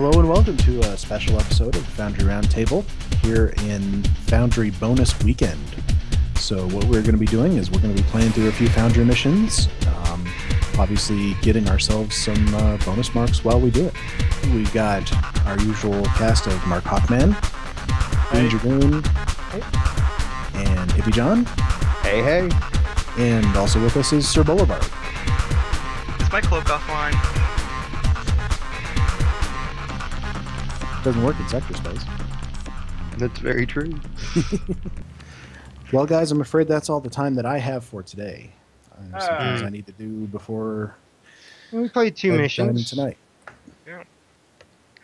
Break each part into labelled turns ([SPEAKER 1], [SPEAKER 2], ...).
[SPEAKER 1] Hello and welcome to a special episode of Foundry Roundtable here in Foundry Bonus Weekend. So, what we're going to be doing is we're going to be playing through a few Foundry missions, um, obviously getting ourselves some uh, bonus marks while we do it. We've got our usual cast of Mark Hawkman, Green Dragoon, and Hippie John,
[SPEAKER 2] Hey, hey.
[SPEAKER 1] and also with us is Sir Boulevard.
[SPEAKER 3] Is my cloak offline?
[SPEAKER 1] Doesn't work in sector space.
[SPEAKER 2] That's very true.
[SPEAKER 1] Well, guys, I'm afraid that's all the time that I have for today. I have some
[SPEAKER 4] Ah.
[SPEAKER 1] things I need to do before
[SPEAKER 2] We played two
[SPEAKER 1] I dive in
[SPEAKER 2] missions.
[SPEAKER 1] tonight. Yeah.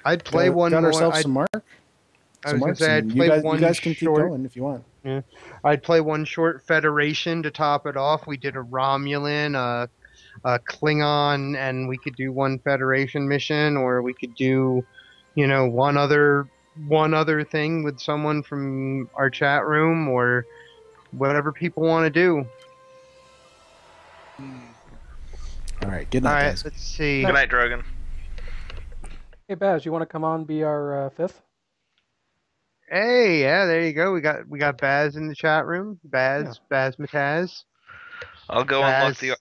[SPEAKER 2] I'd play
[SPEAKER 1] got,
[SPEAKER 2] one
[SPEAKER 1] got
[SPEAKER 2] more.
[SPEAKER 1] ourselves
[SPEAKER 2] I'd,
[SPEAKER 1] some mark.
[SPEAKER 2] I
[SPEAKER 1] some
[SPEAKER 2] was gonna say I'd
[SPEAKER 1] and you
[SPEAKER 2] play
[SPEAKER 1] guys,
[SPEAKER 2] one
[SPEAKER 1] you guys can
[SPEAKER 2] short.
[SPEAKER 1] keep going if you want. Yeah.
[SPEAKER 2] I'd play one short Federation to top it off. We did a Romulan, a, a Klingon, and we could do one Federation mission, or we could do, you know, one other one other thing with someone from our chat room, or whatever people want to do.
[SPEAKER 1] All right, good night,
[SPEAKER 2] right,
[SPEAKER 1] guys.
[SPEAKER 2] let's see.
[SPEAKER 3] Good night, Drogon.
[SPEAKER 4] Hey Baz, you want to come on be our uh, fifth?
[SPEAKER 2] Hey, yeah, there you go. We got we got Baz in the chat room. Baz,
[SPEAKER 4] Yeah.
[SPEAKER 2] Baz Mataz.
[SPEAKER 3] I'll go unlock the.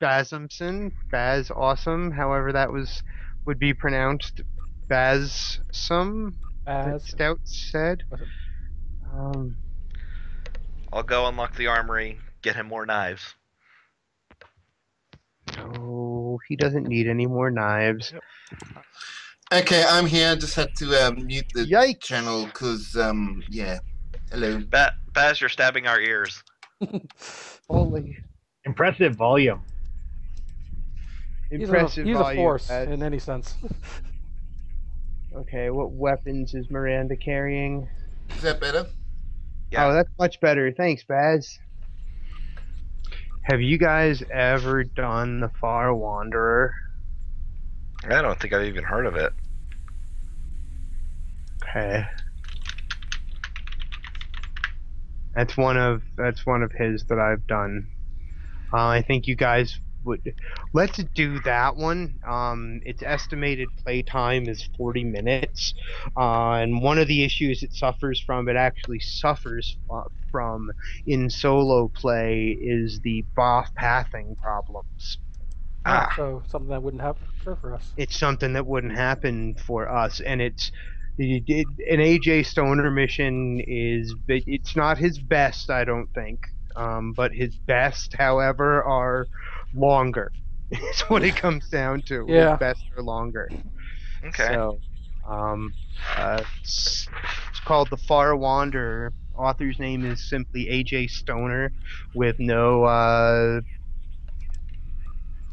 [SPEAKER 2] Bazumson, Baz Awesome, however that was would be pronounced. Bazsum,
[SPEAKER 4] Baz.
[SPEAKER 2] Stout said. Um,
[SPEAKER 3] I'll go unlock the armory. Get him more knives.
[SPEAKER 2] no, he doesn't need any more knives.
[SPEAKER 5] Okay, I'm here. I just had to um, mute the
[SPEAKER 2] Yikes!
[SPEAKER 5] channel because, um, yeah. Hello.
[SPEAKER 3] Ba- Baz, you're stabbing our ears.
[SPEAKER 2] Holy
[SPEAKER 6] Impressive volume.
[SPEAKER 4] He's, a,
[SPEAKER 2] impressive
[SPEAKER 4] he's a
[SPEAKER 2] volume,
[SPEAKER 4] force
[SPEAKER 2] Baz.
[SPEAKER 4] in any sense.
[SPEAKER 2] Okay, what weapons is Miranda carrying?
[SPEAKER 5] Is that better?
[SPEAKER 3] Yeah.
[SPEAKER 2] Oh, that's much better. Thanks, Baz. Have you guys ever done the Far Wanderer?
[SPEAKER 3] I don't think I've even heard of it.
[SPEAKER 2] Okay. That's one of that's one of his that I've done. Uh, I think you guys would let's do that one. Um, its estimated play time is 40 minutes, uh, and one of the issues it suffers from, it actually suffers from in solo play, is the boss pathing problems.
[SPEAKER 3] Ah.
[SPEAKER 4] So something that wouldn't happen for us.
[SPEAKER 2] it's something that wouldn't happen for us and it's it, it, an AJ Stoner mission is it's not his best I don't think um, but his best however are longer is what it comes down to
[SPEAKER 4] Yeah.
[SPEAKER 2] best are longer
[SPEAKER 3] Okay.
[SPEAKER 2] so um, uh, it's, it's called The Far Wanderer author's name is simply AJ Stoner with no uh,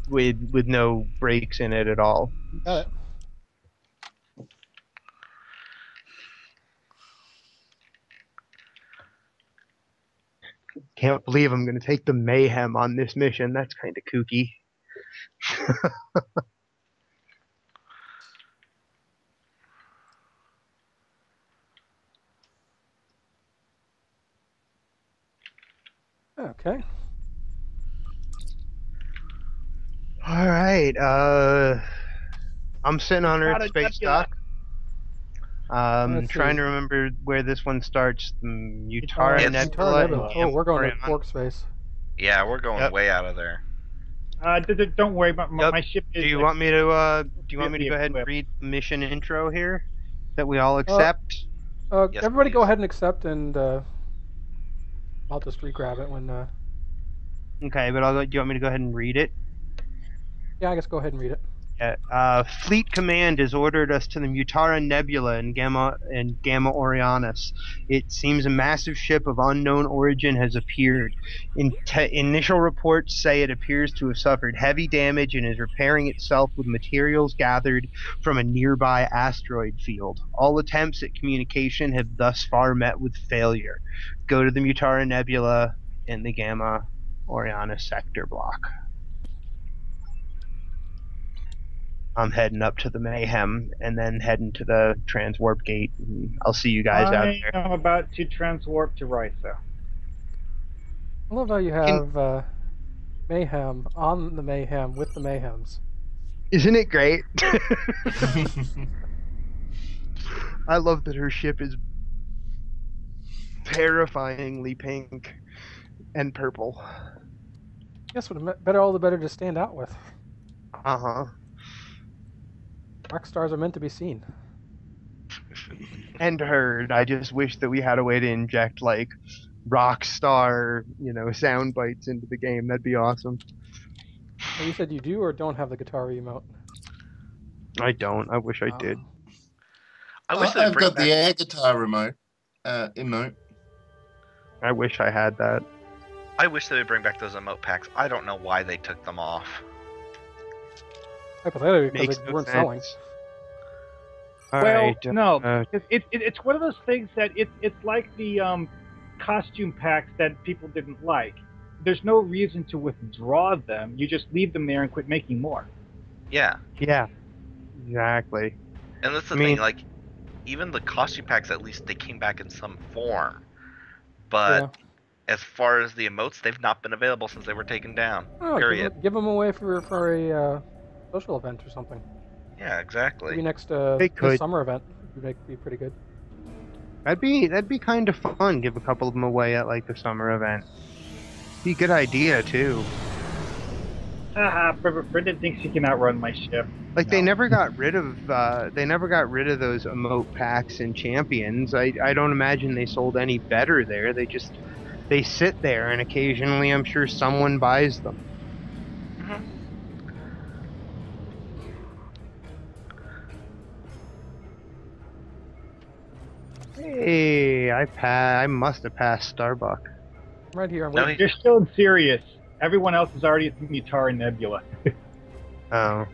[SPEAKER 2] with with no breaks in it at all
[SPEAKER 4] Got it.
[SPEAKER 2] Can't believe I'm going to take the mayhem on this mission. That's kind of kooky.
[SPEAKER 4] Okay.
[SPEAKER 2] All right. Uh, I'm sitting on Earth space dock. Um,
[SPEAKER 4] Let's
[SPEAKER 2] trying
[SPEAKER 4] see.
[SPEAKER 2] to remember where this one starts. Mm, Utara
[SPEAKER 3] It's-
[SPEAKER 2] Nebula.
[SPEAKER 4] Utara Nebula. Oh, we're going to
[SPEAKER 2] Orion.
[SPEAKER 4] Quark space.
[SPEAKER 3] Yeah, we're going
[SPEAKER 2] Yep.
[SPEAKER 3] way out of there.
[SPEAKER 6] Uh, d- d- don't worry, about my,
[SPEAKER 2] Yep.
[SPEAKER 6] my ship is.
[SPEAKER 2] Do you
[SPEAKER 6] like-
[SPEAKER 2] want me to? Uh, do you want me to go ahead and read the mission intro here that we all accept?
[SPEAKER 4] Uh,
[SPEAKER 3] Yes,
[SPEAKER 4] everybody go ahead and accept, and uh, I'll just re-grab it when. Uh,
[SPEAKER 2] Okay, but I'll. go- Do you want me to go ahead and read it?
[SPEAKER 4] yeah, I guess go ahead and read it.
[SPEAKER 2] Yeah, uh, Fleet Command has ordered us to the Mutara Nebula in Gamma and Gamma Orionis. It seems a massive ship of unknown origin has appeared. In initial reports say it appears to have suffered heavy damage and is repairing itself with materials gathered from a nearby asteroid field. All attempts at communication have thus far met with failure. Go to the Mutara Nebula in the Gamma Orionis sector block. I'm heading up to the Mayhem and then heading to the Transwarp Gate. And I'll see you guys out there.
[SPEAKER 6] I'm about to transwarp to Risa.
[SPEAKER 4] I love how you have uh, Mayhem on the Mayhem with the Mayhems.
[SPEAKER 2] Isn't it great? I love that her ship is terrifyingly pink and purple.
[SPEAKER 4] Guess what? Better all the better to stand out with.
[SPEAKER 2] Uh huh.
[SPEAKER 4] Rock stars are meant to be seen.
[SPEAKER 2] And heard. I just wish that we had a way to inject like rock star, you know, sound bites into the game. That'd be awesome.
[SPEAKER 4] Oh, you said you do or don't have the guitar emote?
[SPEAKER 2] I don't. I wish I
[SPEAKER 4] Oh.
[SPEAKER 2] did.
[SPEAKER 3] I wish they'd
[SPEAKER 5] I've got
[SPEAKER 3] back,
[SPEAKER 5] the air guitar remote. Uh, emote.
[SPEAKER 2] I wish I had that.
[SPEAKER 3] I wish they would bring back those emote packs. I don't know why they took them off.
[SPEAKER 4] Hypothetically, because they
[SPEAKER 2] no
[SPEAKER 4] weren't selling.
[SPEAKER 2] sense.
[SPEAKER 6] well,
[SPEAKER 2] Alright,
[SPEAKER 6] no,
[SPEAKER 2] uh,
[SPEAKER 6] it, it, it, it's one of those things that it, it's like the um, costume packs that people didn't like. There's no reason to withdraw them. You just leave them there and quit making more.
[SPEAKER 3] Yeah,
[SPEAKER 2] yeah, exactly.
[SPEAKER 3] and that's the
[SPEAKER 2] I mean-
[SPEAKER 3] thing. Like, even the costume packs, at least they came back in some form. But
[SPEAKER 4] Yeah.
[SPEAKER 3] as far as the emotes, they've not been available since they were taken down.
[SPEAKER 4] Oh, give, them, give them away for for a uh, social event or something.
[SPEAKER 3] Yeah, exactly.
[SPEAKER 4] Maybe next uh,
[SPEAKER 2] could.
[SPEAKER 4] summer event would make, be pretty good.
[SPEAKER 2] That'd be that'd be kind of fun. Give a couple of them away at like the summer event. Be a good idea too.
[SPEAKER 6] Haha, Br- Brendan thinks he can outrun my ship.
[SPEAKER 2] Like they never got rid of uh, they never got rid of those emote packs and Champions. I I don't imagine they sold any better there. They just they sit there and occasionally I'm sure someone buys them. Hey, I pa- I must have passed Starbuck.
[SPEAKER 4] Right here. I'm
[SPEAKER 3] No,
[SPEAKER 4] waiting.
[SPEAKER 6] You're still in serious. Everyone else is already at the Mutara Nebula.
[SPEAKER 2] Oh.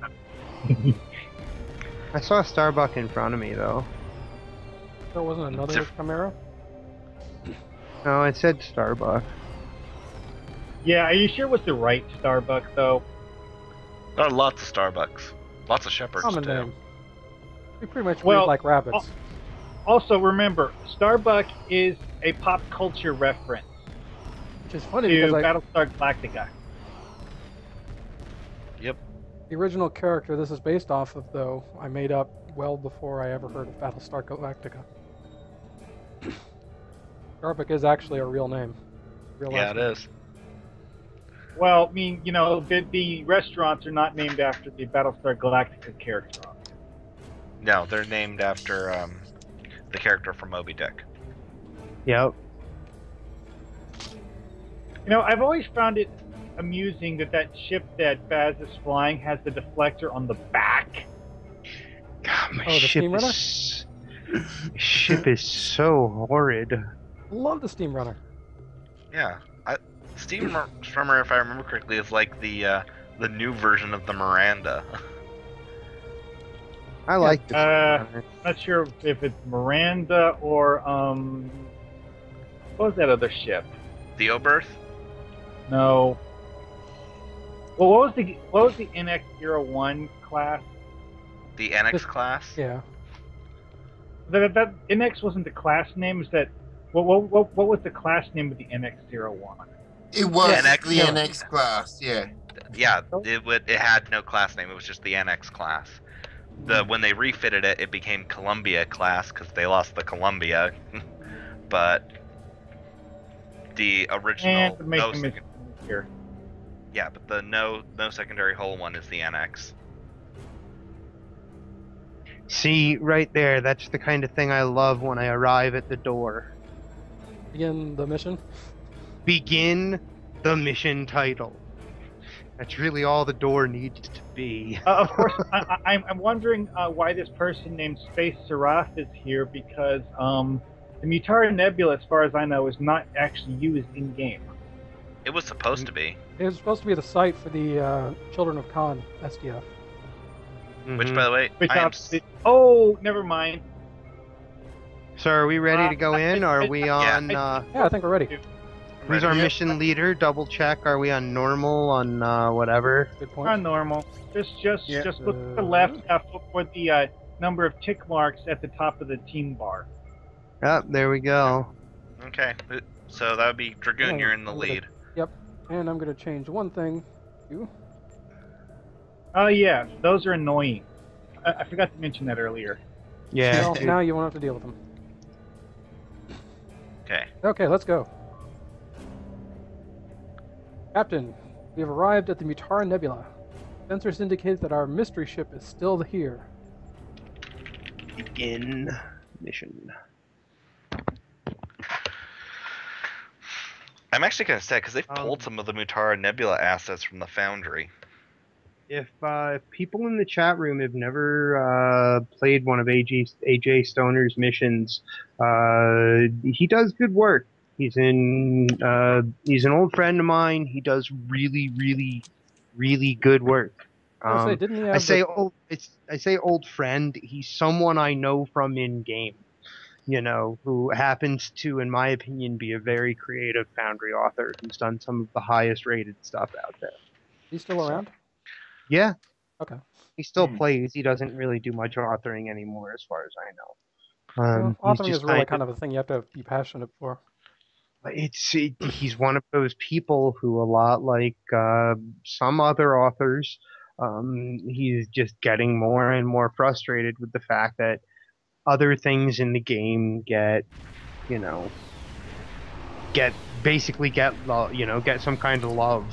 [SPEAKER 2] I saw Starbuck in front of me though.
[SPEAKER 4] There wasn't another
[SPEAKER 3] Diff-
[SPEAKER 4] Chimera.
[SPEAKER 2] No, it said Starbuck.
[SPEAKER 6] Yeah, are you sure it was the right Starbuck though?
[SPEAKER 3] There are lots of Starbucks, lots of Shepherds
[SPEAKER 4] Common
[SPEAKER 3] too.
[SPEAKER 4] name. We pretty much
[SPEAKER 6] Well,
[SPEAKER 4] read like rabbits.
[SPEAKER 6] Oh, Also, remember, Starbuck is a pop culture reference
[SPEAKER 4] which is funny
[SPEAKER 6] to
[SPEAKER 4] because I,
[SPEAKER 6] Battlestar Galactica. Yep.
[SPEAKER 4] The original character this is based off of, though, I made up well before I ever heard of Battlestar Galactica. Starbuck is actually a real name. Real
[SPEAKER 3] Yeah,
[SPEAKER 4] last
[SPEAKER 3] it
[SPEAKER 4] name.
[SPEAKER 3] is.
[SPEAKER 6] Well, I mean, you know, the, the restaurants are not named after the Battlestar Galactica character.
[SPEAKER 3] No, they're named after um, the character from Moby Dick.
[SPEAKER 2] Yep.
[SPEAKER 6] You know, I've always found it amusing that that ship that Baz is flying has the deflector on the back.
[SPEAKER 2] God, my
[SPEAKER 4] Oh, the
[SPEAKER 2] ship
[SPEAKER 4] Steamrunner?
[SPEAKER 2] is ship is so horrid.
[SPEAKER 4] Love the Steamrunner.
[SPEAKER 3] Yeah, I, Steam Strummer, if I remember correctly, is like the uh, the new version of the Miranda.
[SPEAKER 2] I like this.
[SPEAKER 6] Uh, Not sure if it's Miranda or um, what was that other ship?
[SPEAKER 3] the Oberth.
[SPEAKER 6] No. Well, what was the what was the NX01 class?
[SPEAKER 3] The NX
[SPEAKER 4] This-
[SPEAKER 3] class.
[SPEAKER 4] Yeah.
[SPEAKER 6] That, that NX wasn't the class name. Is that what, what what what was the class name of the NX01?
[SPEAKER 5] It was
[SPEAKER 3] Yeah, NX
[SPEAKER 5] the
[SPEAKER 3] yeah.
[SPEAKER 5] NX class, yeah.
[SPEAKER 3] Yeah, it would. It had no class name. It was just the NX class. The when they refitted it, it became Columbia class because they lost the Columbia. but the original
[SPEAKER 6] And make
[SPEAKER 3] no
[SPEAKER 6] them
[SPEAKER 3] second-
[SPEAKER 6] here.
[SPEAKER 3] yeah, but the no no secondary hull one is the NX.
[SPEAKER 2] See, right there, that's the kind of thing I love when I arrive at the door.
[SPEAKER 4] Begin the mission.
[SPEAKER 2] Begin the mission title. That's really all the door needs to be.
[SPEAKER 6] Uh, of course, I, I, I'm- I'm wondering uh, why this person named Space Seraph is here because um, the Mutara Nebula, as far as I know, is not actually used in game.
[SPEAKER 3] It was supposed to be.
[SPEAKER 4] It was supposed to be the site for the uh, Children of Khan STF.
[SPEAKER 3] Which,
[SPEAKER 2] Mhm.
[SPEAKER 3] by the way,
[SPEAKER 6] Which
[SPEAKER 3] I am.
[SPEAKER 6] obviously- oh, never mind.
[SPEAKER 2] So are we ready
[SPEAKER 6] Uh,
[SPEAKER 2] to go in? Or are we
[SPEAKER 3] Yeah.
[SPEAKER 2] on? Uh,
[SPEAKER 4] Yeah, I think we're ready.
[SPEAKER 2] Who's our
[SPEAKER 5] Yep.
[SPEAKER 2] mission leader? Double check. Are we on normal? On uh, whatever?
[SPEAKER 4] Good
[SPEAKER 6] Not
[SPEAKER 4] point.
[SPEAKER 6] normal. Just, just,
[SPEAKER 5] Yeah.
[SPEAKER 6] just look to the
[SPEAKER 4] Uh,
[SPEAKER 6] left uh, for- for the uh, number of tick marks at the top of the team bar.
[SPEAKER 2] Yep, there we go.
[SPEAKER 3] Okay, so that would be Dragoon.
[SPEAKER 4] Yeah,
[SPEAKER 3] You're in the
[SPEAKER 4] I'm gonna-
[SPEAKER 3] lead.
[SPEAKER 4] And I'm going to change one thing. You.
[SPEAKER 6] Oh yeah, those are annoying. I, I forgot to mention that earlier.
[SPEAKER 2] Yeah.
[SPEAKER 4] Well, now you won't have to deal with them.
[SPEAKER 3] Okay.
[SPEAKER 4] Okay, let's go. Captain, we have arrived at the Mutara Nebula. Sensors indicate that our mystery ship is still here.
[SPEAKER 2] Begin mission.
[SPEAKER 3] I'm actually kind of sad because they've
[SPEAKER 2] Um,
[SPEAKER 3] pulled some of the Mutara Nebula assets from the Foundry.
[SPEAKER 2] If uh, people in the chat room have never uh, played one of AJ, AJ Stoner's missions, uh, he does good work. He's in. Uh, he's an old friend of mine. He does really, really, really good work.
[SPEAKER 4] I say,
[SPEAKER 2] Um,
[SPEAKER 4] didn't he have
[SPEAKER 2] I say
[SPEAKER 4] the-
[SPEAKER 2] old. It's I say old friend. He's someone I know from in game. You know, who happens to, in my opinion, be a very creative Foundry author who's done some of the highest rated stuff out there.
[SPEAKER 4] he's still around?
[SPEAKER 2] Yeah.
[SPEAKER 4] Okay.
[SPEAKER 2] He still
[SPEAKER 5] Hmm.
[SPEAKER 2] plays. He doesn't really do much authoring anymore, as far as I know. Um,
[SPEAKER 4] well,
[SPEAKER 2] he's
[SPEAKER 4] authoring is really
[SPEAKER 2] kind
[SPEAKER 4] kind of a thing you have to be passionate for.
[SPEAKER 2] It's it, he's one of those people who a lot like uh, some other authors um, he's just getting more and more frustrated with the fact that other things in the game get you know get basically get you know get some kind of love.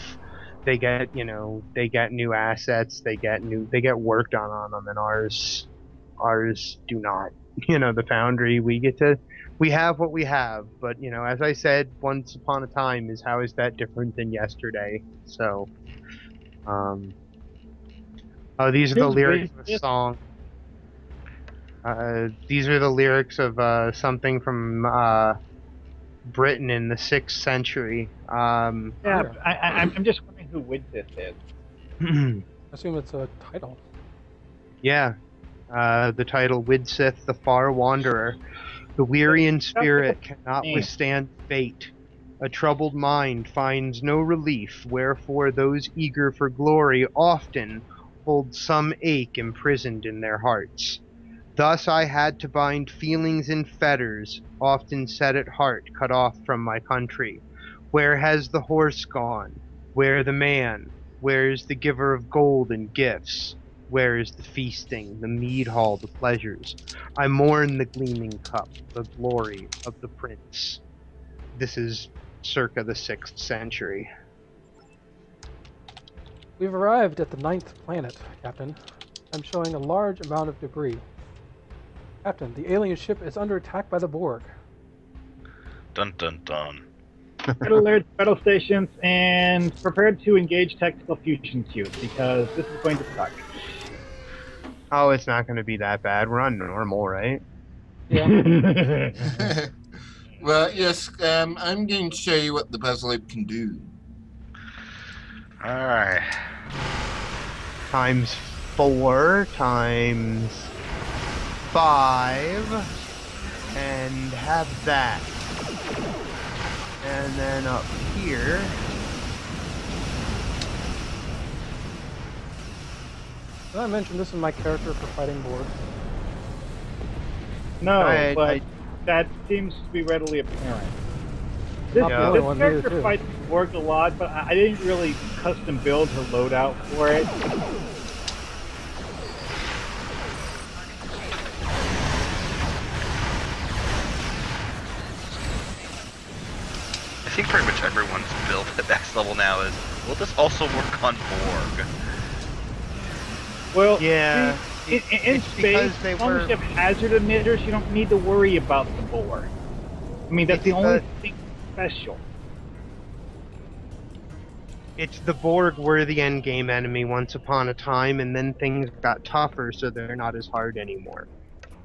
[SPEAKER 2] They get you know they get new assets they get new they get work done on them and ours ours do not. You know the foundry we get to we have what we have, but you know, as I said once upon a time, is how is that different than yesterday? So, um, oh, these are the lyrics of a song. Uh, these are the lyrics of uh, something from uh, Britain in the sixth century. Um,
[SPEAKER 6] Yeah, I, I, I'm I'm just wondering who Widsith is.
[SPEAKER 4] I assume it's a title.
[SPEAKER 2] yeah, uh, the title Widsith, the Far Wanderer. The weary in spirit cannot withstand fate. A troubled mind finds no relief, wherefore those eager for glory often hold some ache imprisoned in their hearts. Thus I had to bind feelings in fetters, often set at heart, cut off from my country. Where has the horse gone? Where the man? Where is the giver of gold and gifts? Where is the feasting, the mead hall, the pleasures? I mourn the gleaming cup, the glory of the prince. This is circa the sixth century.
[SPEAKER 4] We've arrived at the ninth planet, Captain. I'm showing a large amount of debris. Captain, the alien ship is under attack by the Borg.
[SPEAKER 3] Dun dun dun.
[SPEAKER 6] Red alert, battle stations, and prepared to engage tactical fusion cubes because this is going to suck.
[SPEAKER 2] Oh, it's not going to be that bad. We're on normal, right?
[SPEAKER 4] Yeah.
[SPEAKER 5] well, yes, um, I'm going to show you what the puzzle ape can do.
[SPEAKER 3] Alright.
[SPEAKER 2] Times four, times five, and have that. And then up here,
[SPEAKER 4] Did I mention this is my character for fighting Borg?
[SPEAKER 6] no,
[SPEAKER 2] I-
[SPEAKER 6] but
[SPEAKER 2] I-
[SPEAKER 6] that seems to be readily apparent. This,
[SPEAKER 4] Not
[SPEAKER 2] the
[SPEAKER 6] this
[SPEAKER 4] one,
[SPEAKER 6] character
[SPEAKER 4] too.
[SPEAKER 6] fights Borg a lot, but I I didn't really custom build her loadout for it.
[SPEAKER 3] I think pretty much everyone's build at next level now is, will this also work on Borg?
[SPEAKER 6] Well,
[SPEAKER 2] yeah.
[SPEAKER 6] see, in, in, in space,
[SPEAKER 2] because they
[SPEAKER 6] as long as
[SPEAKER 2] were-
[SPEAKER 6] you have hazard emitters, you don't need to worry about the Borg. I mean, that's the only
[SPEAKER 2] because-
[SPEAKER 6] thing special.
[SPEAKER 2] It's the Borg were the endgame enemy once upon a time, and then things got tougher, so they're not as hard anymore.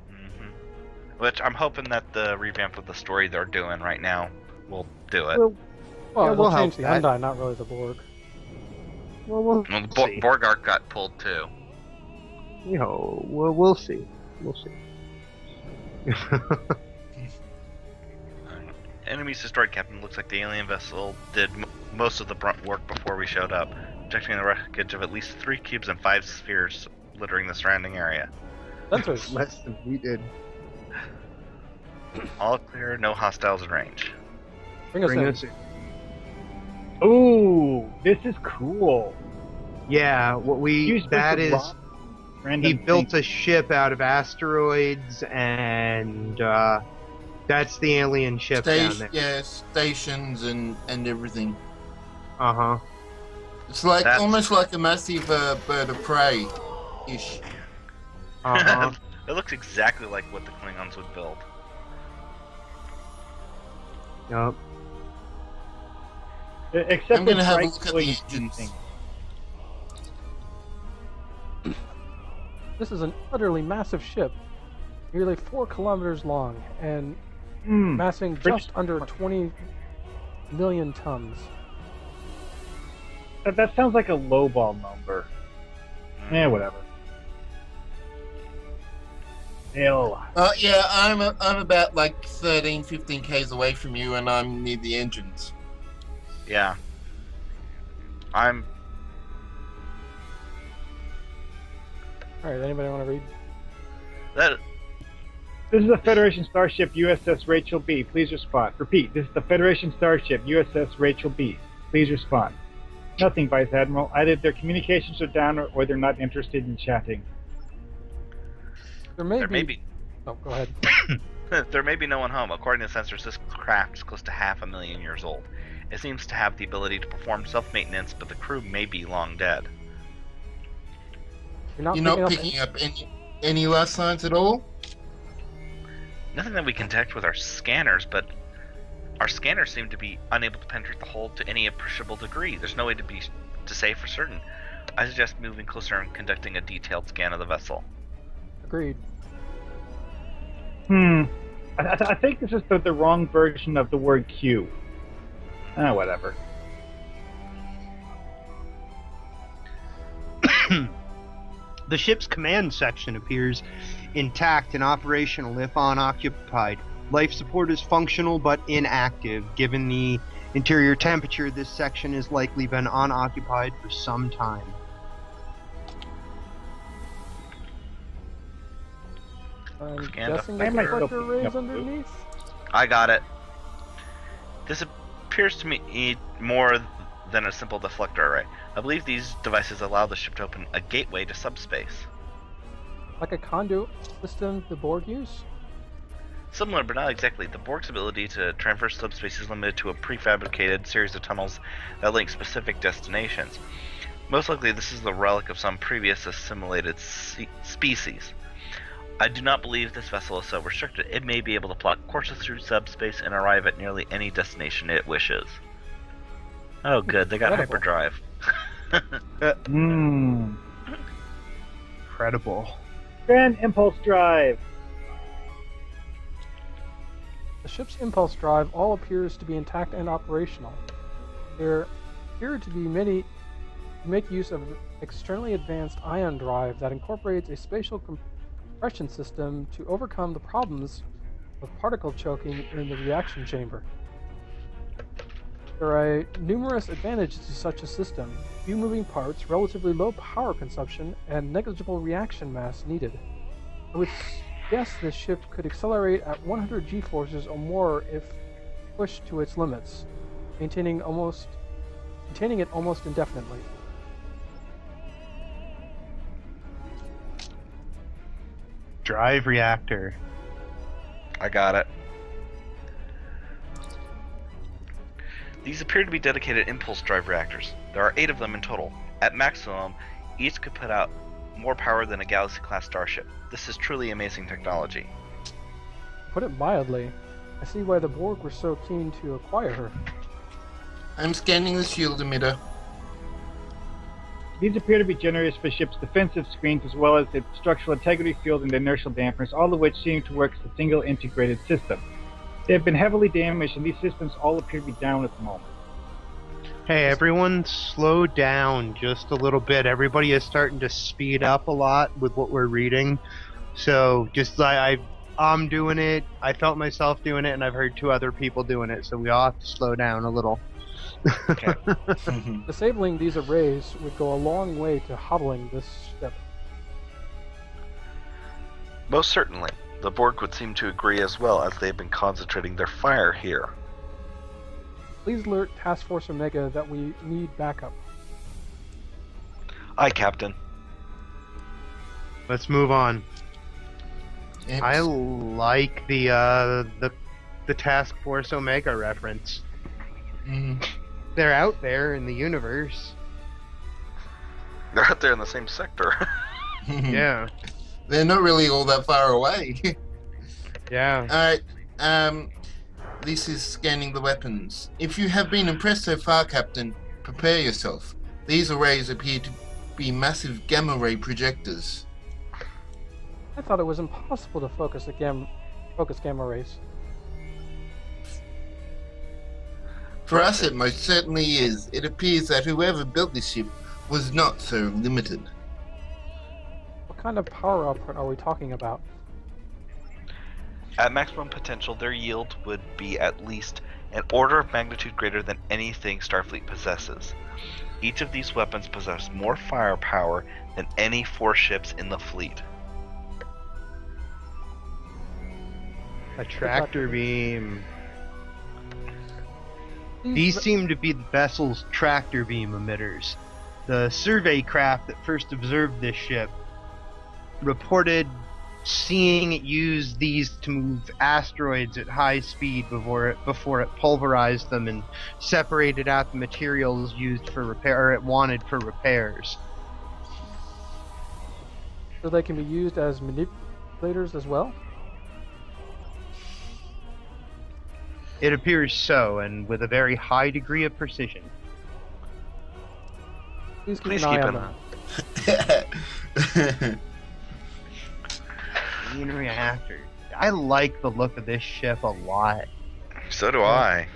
[SPEAKER 3] hmm Which I'm hoping that the revamp of the story they're doing right now will do it.
[SPEAKER 2] Well,
[SPEAKER 4] Well,
[SPEAKER 2] Yeah,
[SPEAKER 4] it'll
[SPEAKER 2] we'll
[SPEAKER 4] change
[SPEAKER 2] help
[SPEAKER 4] the
[SPEAKER 2] that.
[SPEAKER 4] Hyundai, not really the Borg.
[SPEAKER 2] Well, we'll
[SPEAKER 3] Well, the Bo-
[SPEAKER 2] see.
[SPEAKER 3] Borg arc got pulled too.
[SPEAKER 2] You know, we'll, we'll see. We'll see. Hmm.
[SPEAKER 3] Enemies destroyed, Captain. Looks like the alien vessel did m- most of the brunt work before we showed up, ejecting the wreckage of at least three cubes and five spheres littering the surrounding area.
[SPEAKER 4] Sensors.
[SPEAKER 2] Less than we did.
[SPEAKER 3] All clear, no hostiles in range.
[SPEAKER 4] Bring us
[SPEAKER 2] Bring
[SPEAKER 4] in.
[SPEAKER 2] us in.
[SPEAKER 6] Ooh, this is cool.
[SPEAKER 2] Yeah, what we
[SPEAKER 6] Use
[SPEAKER 2] that
[SPEAKER 6] Wicked
[SPEAKER 2] is
[SPEAKER 6] Rock. Random
[SPEAKER 2] he built
[SPEAKER 6] thing.
[SPEAKER 2] a ship out of asteroids, and uh, that's the alien ship down
[SPEAKER 5] Station,
[SPEAKER 2] there.
[SPEAKER 5] yeah, stations and and everything.
[SPEAKER 2] Uh huh.
[SPEAKER 5] It's like
[SPEAKER 3] That's-
[SPEAKER 5] almost like a massive uh, bird of prey, ish.
[SPEAKER 2] Uh huh.
[SPEAKER 3] it looks exactly like what the Klingons would build.
[SPEAKER 2] yep.
[SPEAKER 6] Except
[SPEAKER 5] I'm gonna have a look at the engines.
[SPEAKER 6] things.
[SPEAKER 4] This is an utterly massive ship, nearly four kilometers long and
[SPEAKER 6] Hmm.
[SPEAKER 4] massing
[SPEAKER 6] Rich-
[SPEAKER 4] just under 20 million tons.
[SPEAKER 6] That, that sounds like a lowball number.
[SPEAKER 3] Mm.
[SPEAKER 6] Yeah, whatever. Hell.
[SPEAKER 5] Uh, yeah, I'm i I'm about like 13, 15 k's away from you, and I'm near the engines.
[SPEAKER 3] Yeah. I'm.
[SPEAKER 4] All right, anybody want to read?
[SPEAKER 3] That
[SPEAKER 6] This is the Federation Starship USS Rachel B. Please respond. Repeat. This is the Federation Starship USS Rachel B. Please respond. Nothing, Vice Admiral. Either their communications are down or, or they're not interested in chatting.
[SPEAKER 4] There may
[SPEAKER 3] there
[SPEAKER 4] be.
[SPEAKER 3] may be
[SPEAKER 4] Oh, go ahead.
[SPEAKER 3] there may be no one home. According to sensors, this craft is close to half a million years old. It seems to have the ability to perform self-maintenance, but the crew may be long dead.
[SPEAKER 4] You're not
[SPEAKER 5] You're not
[SPEAKER 4] picking
[SPEAKER 5] picking up any any last signs at all.
[SPEAKER 3] Nothing that we can detect with our scanners, but our scanners seem to be unable to penetrate the hull to any appreciable degree. There's no way to be to say for certain. I suggest moving closer and conducting a detailed scan of the vessel.
[SPEAKER 4] Agreed.
[SPEAKER 6] Hmm. I, I, I think this is the, the wrong version of the word Q. Ah, whatever.
[SPEAKER 2] The ship's command section appears intact and operational if unoccupied. Life support is functional but inactive. Given the interior temperature, this section has likely been unoccupied for some time.
[SPEAKER 4] I'm
[SPEAKER 3] Scanned
[SPEAKER 4] guessing
[SPEAKER 6] I
[SPEAKER 4] the
[SPEAKER 6] might still
[SPEAKER 4] deflector
[SPEAKER 6] pick
[SPEAKER 4] rays underneath.
[SPEAKER 3] I got it. This appears to me more than a simple deflector array. I believe these devices allow the ship to open a gateway to subspace.
[SPEAKER 4] Like a conduit system the Borg use?
[SPEAKER 3] Similar, but not exactly. The Borg's ability to traverse subspace is limited to a prefabricated series of tunnels that link specific destinations. Most likely, this is the relic of some previous assimilated species. I do not believe this vessel is so restricted. It may be able to plot courses through subspace and arrive at nearly any destination it wishes. Oh, good. They got
[SPEAKER 4] Incredible.
[SPEAKER 3] hyperdrive.
[SPEAKER 6] Hmm.
[SPEAKER 2] Incredible.
[SPEAKER 6] Grand Impulse Drive.
[SPEAKER 4] The ship's impulse drive all appears to be intact and operational. There appear to be many make use of externally advanced ion drive that incorporates a spatial compression system to overcome the problems of particle choking in the reaction chamber. There are numerous advantages to such a system. Few moving parts, relatively low power consumption, and negligible reaction mass needed. I would guess this ship could accelerate at 100 g-forces or more if pushed to its limits, maintaining almost maintaining it almost indefinitely.
[SPEAKER 2] Drive reactor.
[SPEAKER 3] I got it. These appear to be dedicated impulse drive reactors. There are eight of them in total. At maximum, each could put out more power than a Galaxy class starship. This is truly amazing technology.
[SPEAKER 4] To put it mildly, I see why the Borg were so keen to acquire her.
[SPEAKER 5] I'm scanning the shield emitter.
[SPEAKER 6] These appear to be generators for ship's defensive screens as well as its structural integrity field and the inertial dampeners, all of which seem to work as a single integrated system. They have been heavily damaged, and these systems all appear to be down at the moment.
[SPEAKER 2] Hey, everyone, slow down just a little bit. Everybody is starting to speed up a lot with what we're reading. So, just I, I, I'm doing it. I felt myself doing it, and I've heard two other people doing it. So we all have to slow down a little.
[SPEAKER 3] Okay. Mm-hmm.
[SPEAKER 4] Disabling these arrays would go a long way to hobbling this ship.
[SPEAKER 3] Most certainly. The Borg would seem to agree as well, as they've been concentrating their fire here.
[SPEAKER 4] Please alert Task Force Omega that we need backup.
[SPEAKER 3] Aye, Captain.
[SPEAKER 2] Let's move on.
[SPEAKER 5] It's-
[SPEAKER 2] I like the uh, the the Task Force Omega reference.
[SPEAKER 5] Mhm.
[SPEAKER 2] They're out there in the universe.
[SPEAKER 3] They're out there in the same sector.
[SPEAKER 2] Yeah,
[SPEAKER 5] They're not really all that far away.
[SPEAKER 2] yeah.
[SPEAKER 5] Alright, um, this is scanning the weapons. If you have been impressed so far, Captain, prepare yourself. These arrays appear to be massive gamma ray projectors.
[SPEAKER 4] I thought it was impossible to focus a gam- focus gamma rays.
[SPEAKER 5] For us, it most certainly is. It appears that whoever built this ship was not so limited.
[SPEAKER 4] What kind of power output are we talking about?
[SPEAKER 3] At maximum potential, their yield would be at least an order of magnitude greater than anything Starfleet possesses. Each of these weapons possess more firepower than any four ships in the fleet.
[SPEAKER 2] A tractor beam.
[SPEAKER 4] Mm,
[SPEAKER 2] these
[SPEAKER 4] These
[SPEAKER 2] seem to be the vessel's tractor beam emitters. The survey craft that first observed this ship reported seeing it use these to move asteroids at high speed before it before it pulverized them and separated out the materials used for repair or it wanted for repairs.
[SPEAKER 4] so they can be used as manipulators as well.
[SPEAKER 2] It appears so, and with a very high degree of precision.
[SPEAKER 4] Please keep
[SPEAKER 3] Please
[SPEAKER 4] an eye
[SPEAKER 3] keep
[SPEAKER 4] on
[SPEAKER 3] an
[SPEAKER 4] them.
[SPEAKER 2] Green reactor. I like the look of this ship a lot.
[SPEAKER 3] So do I.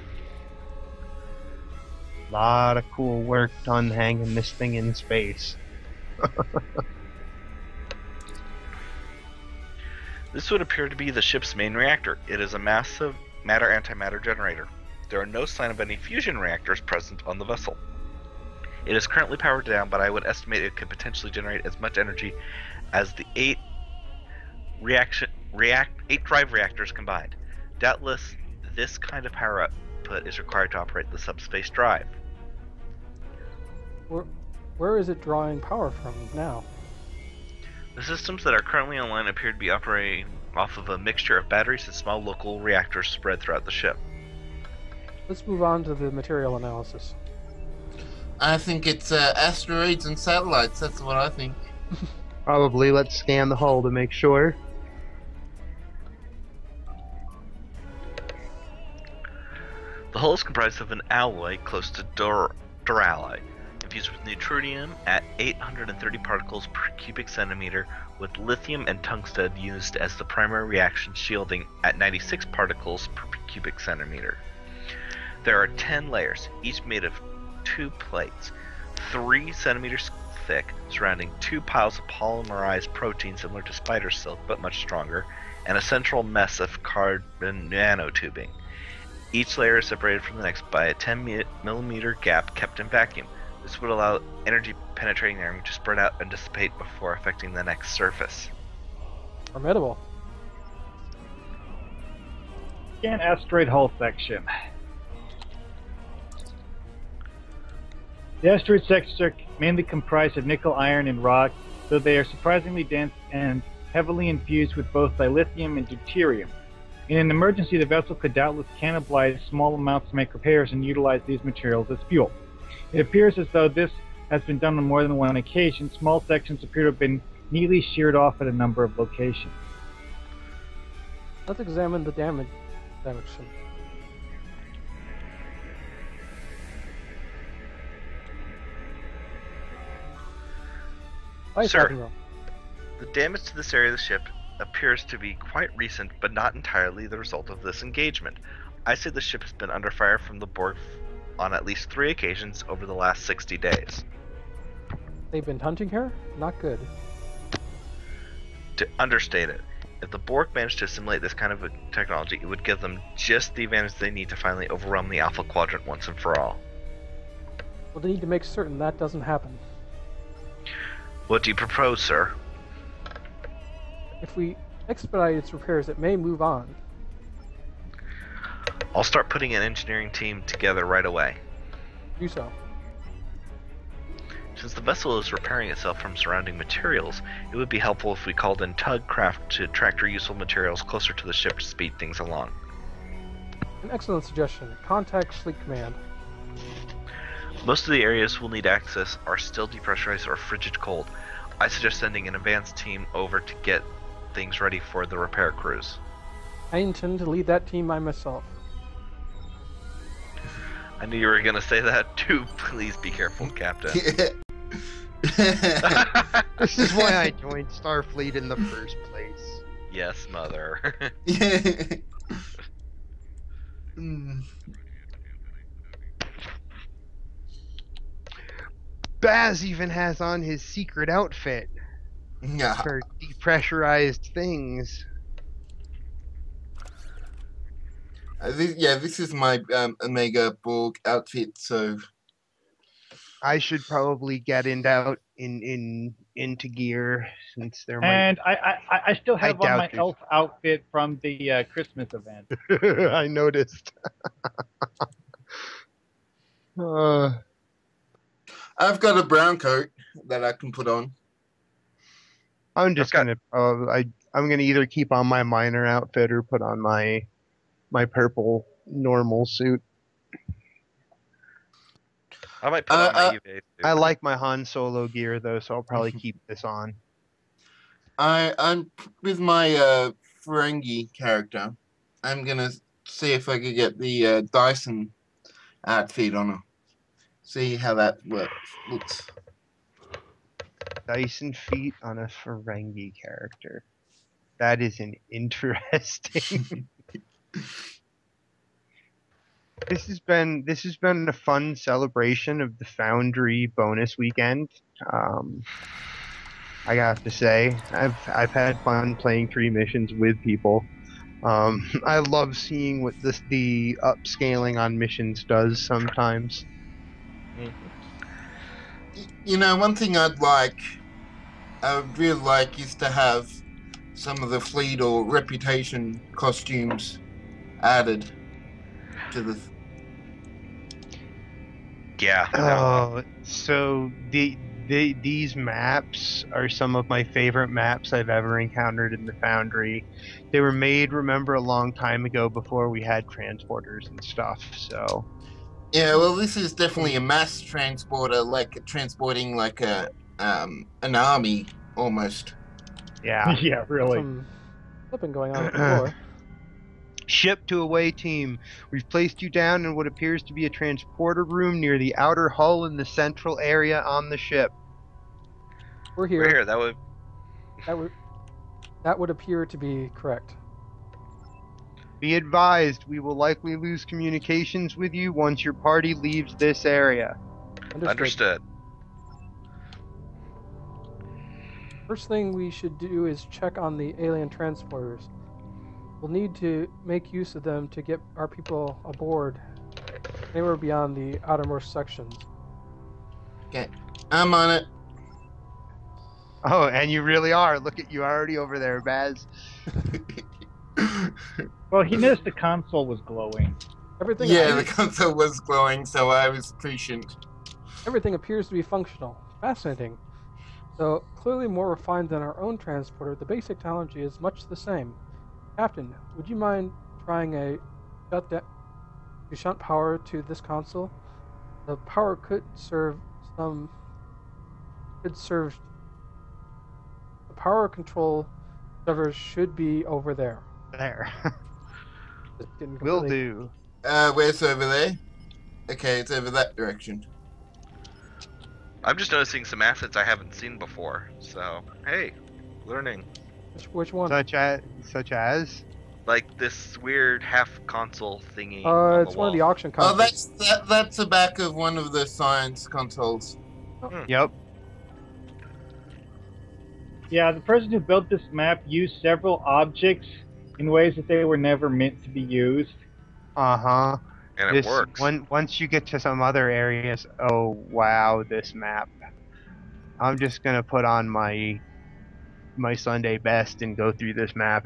[SPEAKER 2] A lot of cool work done hanging this thing in space.
[SPEAKER 3] This would appear to be the ship's main reactor. It is a massive matter antimatter generator. There are no sign of any fusion reactors present on the vessel. It is currently powered down, but I would estimate it could potentially generate as much energy as the eight reaction react eight drive reactors combined. Doubtless, this kind of power output is required to operate the subspace drive.
[SPEAKER 4] Where, where is it drawing power from now?
[SPEAKER 3] The systems that are currently online appear to be operating off of a mixture of batteries and small local reactors spread throughout the ship.
[SPEAKER 4] Let's move on to the material analysis.
[SPEAKER 5] I think it's uh, asteroids and satellites. That's what I think.
[SPEAKER 2] Probably let's scan the hull to make sure.
[SPEAKER 3] The hull is comprised of an alloy close to dur- duralloy, infused with neutronium at 830 particles per cubic centimeter, with lithium and tungsten used as the primary reaction shielding at 96 particles per cubic centimeter. There are 10 layers, each made of two plates, 3 centimeters thick, surrounding two piles of polymerized protein similar to spider silk but much stronger, and a central mess of carbon nanotubing. Each layer is separated from the next by a 10 millimeter gap kept in vacuum. This would allow energy penetrating air to spread out and dissipate before affecting the next surface.
[SPEAKER 4] Formidable.
[SPEAKER 6] Scan asteroid hull section. The asteroid sections are mainly comprised of nickel, iron, and rock, though they are surprisingly dense and heavily infused with both dilithium and deuterium. In an emergency, the vessel could doubtless cannibalize small amounts to make repairs and utilize these materials as fuel. It appears as though this has been done on more than one occasion. Small sections appear to have been neatly sheared off at a number of locations.
[SPEAKER 4] Let's examine the damage. Damage.
[SPEAKER 3] Sir. The damage to this area of the ship appears to be quite recent, but not entirely the result of this engagement. I say the ship has been under fire from the Borg on at least three occasions over the last 60 days.
[SPEAKER 4] They've been hunting her? Not good.
[SPEAKER 3] To understate it, if the Borg managed to assimilate this kind of a technology, it would give them just the advantage they need to finally overwhelm the Alpha Quadrant once and for all.
[SPEAKER 4] Well, they need to make certain that doesn't happen.
[SPEAKER 3] What do you propose, sir?
[SPEAKER 4] If we expedite its repairs, it may move on.
[SPEAKER 3] I'll start putting an engineering team together right away.
[SPEAKER 4] Do so.
[SPEAKER 3] Since the vessel is repairing itself from surrounding materials, it would be helpful if we called in tugcraft to tractor useful materials closer to the ship to speed things along.
[SPEAKER 4] An excellent suggestion. Contact Fleet Command.
[SPEAKER 3] Most of the areas we'll need access are still depressurized or frigid cold. I suggest sending an advanced team over to get things ready for the repair crews.
[SPEAKER 4] I intend to lead that team by myself.
[SPEAKER 3] I knew you were gonna say that too. Please be careful, Captain.
[SPEAKER 2] This is why I joined Starfleet in the first place.
[SPEAKER 3] yes, mother.
[SPEAKER 5] Hmm.
[SPEAKER 2] Baz even has on his secret outfit
[SPEAKER 5] Yeah.
[SPEAKER 2] for depressurized things.
[SPEAKER 5] Uh, this, yeah, this is my um, Omega Borg outfit, so
[SPEAKER 2] I should probably get into out in in into gear since there might.
[SPEAKER 6] And I, I, I- I still have on my
[SPEAKER 2] it.
[SPEAKER 6] elf outfit from the uh, Christmas event.
[SPEAKER 2] I noticed. uh,
[SPEAKER 5] I've got a brown coat that I can put on.
[SPEAKER 2] I'm just
[SPEAKER 3] I've got-
[SPEAKER 2] gonna. Uh, I I'm gonna either keep on my minor outfit or put on my my purple normal suit.
[SPEAKER 3] I might put
[SPEAKER 5] Uh,
[SPEAKER 3] on my
[SPEAKER 5] uh,
[SPEAKER 3] EVA suit.
[SPEAKER 2] I like my Han Solo gear though, so I'll probably keep this on.
[SPEAKER 5] I I'm with my uh, Ferengi character. I'm gonna see if I could get the uh, Dyson outfit on her. See how that works. Looks.
[SPEAKER 2] Dyson feet on a Ferengi character. That is an interesting. this has been this has been a fun celebration of the Foundry bonus weekend. Um, I have to say, I've I've had fun playing three missions with people. Um, I love seeing what this the upscaling on missions does sometimes.
[SPEAKER 5] Y- You know, one thing I'd like, I would really like, is to have some of the fleet or reputation costumes added to the.
[SPEAKER 3] yeah.
[SPEAKER 2] Oh, so the, the these maps are some of my favorite maps I've ever encountered in the Foundry. They were made, remember, a long time ago before we had transporters and stuff. So
[SPEAKER 5] Yeah, well, this is definitely a mass transporter, like transporting like a um an army almost.
[SPEAKER 2] yeah,
[SPEAKER 6] yeah, really.
[SPEAKER 4] Some flipping going on before.
[SPEAKER 2] ship to away team. We've placed you down in what appears to be a transporter room near the outer hull in the central area on the ship.
[SPEAKER 4] We're here.
[SPEAKER 3] We're here. That would.
[SPEAKER 4] That would that would appear to be correct.
[SPEAKER 2] Be advised, we will likely lose communications with you once your party leaves this area.
[SPEAKER 4] Understood.
[SPEAKER 3] Understood.
[SPEAKER 4] First thing we should do is check on the alien transporters. We'll need to make use of them to get our people aboard anywhere beyond the outermost sections.
[SPEAKER 5] Okay, I'm on it.
[SPEAKER 2] Oh, and you really are. Look at you already over there, Baz.
[SPEAKER 6] Well, he noticed the console was glowing.
[SPEAKER 4] Everything
[SPEAKER 5] yeah, the console was glowing, so I was prescient.
[SPEAKER 4] everything appears to be functional. Fascinating. Though clearly more refined than our own transporter, the basic technology is much the same. Captain, would you mind trying a shut da- to shunt power to this console? The power could serve some could serve the power control servers should be over there.
[SPEAKER 2] There. Will do.
[SPEAKER 5] Uh, where's over there? Okay, it's over that direction.
[SPEAKER 3] I'm just noticing some assets I haven't seen before. So hey, learning.
[SPEAKER 4] Which, which one?
[SPEAKER 2] Such as, such as.
[SPEAKER 3] Like this weird half console thingy.
[SPEAKER 4] Uh,
[SPEAKER 3] on
[SPEAKER 4] it's
[SPEAKER 3] the
[SPEAKER 4] one of the
[SPEAKER 3] wall.
[SPEAKER 4] auction
[SPEAKER 5] Oh, that's that. That's the back of one of the science consoles.
[SPEAKER 2] Yep.
[SPEAKER 6] Yeah, the person who built this map used several objects in ways that they were never meant to be used.
[SPEAKER 2] Uh huh.
[SPEAKER 3] and it works.
[SPEAKER 2] One, once you get to some other areas, oh wow, this map. I'm just gonna put on my my Sunday best and go through this map.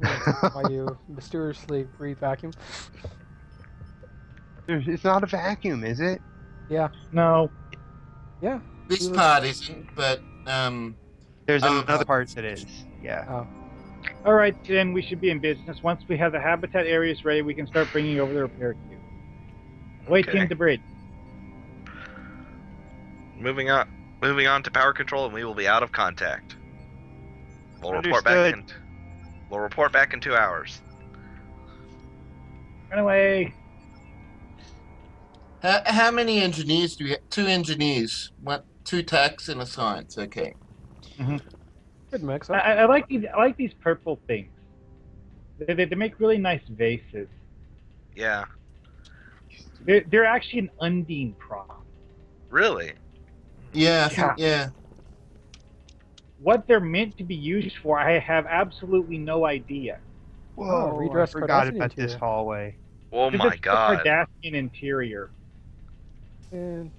[SPEAKER 4] Why you mysteriously breathe vacuum?
[SPEAKER 2] There's- it's not a vacuum, is it? Yeah.
[SPEAKER 6] No,
[SPEAKER 5] Yeah. this part isn't, but um,
[SPEAKER 2] There's
[SPEAKER 5] Oh,
[SPEAKER 2] another
[SPEAKER 5] oh.
[SPEAKER 2] part that is. Yeah.
[SPEAKER 4] Oh,
[SPEAKER 6] All right, then we should be in business. Once we have the habitat areas ready, we can start bringing over the repair queue. Wait,
[SPEAKER 3] Okay.
[SPEAKER 6] team to bridge.
[SPEAKER 3] Moving on, moving on to power control, and we will be out of contact. We'll report back in. We'll report back in two hours.
[SPEAKER 6] Run away.
[SPEAKER 5] how, how many engineers do we have? Two engineers, one, two techs, and a science. Okay. Mm-hmm.
[SPEAKER 4] Good mix.
[SPEAKER 6] I, I I like these. I like these purple things. They, they, they make really nice vases.
[SPEAKER 3] Yeah,
[SPEAKER 6] They're, they're actually an undine prop.
[SPEAKER 3] really.
[SPEAKER 5] Yeah, I think, yeah.
[SPEAKER 6] What they're meant to be used for, I have absolutely no idea.
[SPEAKER 2] Whoa, oh, I
[SPEAKER 4] redress
[SPEAKER 2] forgot
[SPEAKER 4] Cardassian
[SPEAKER 2] about this hallway.
[SPEAKER 3] Oh
[SPEAKER 6] This
[SPEAKER 3] my
[SPEAKER 6] is the
[SPEAKER 3] god.
[SPEAKER 6] Cardassian interior.
[SPEAKER 4] And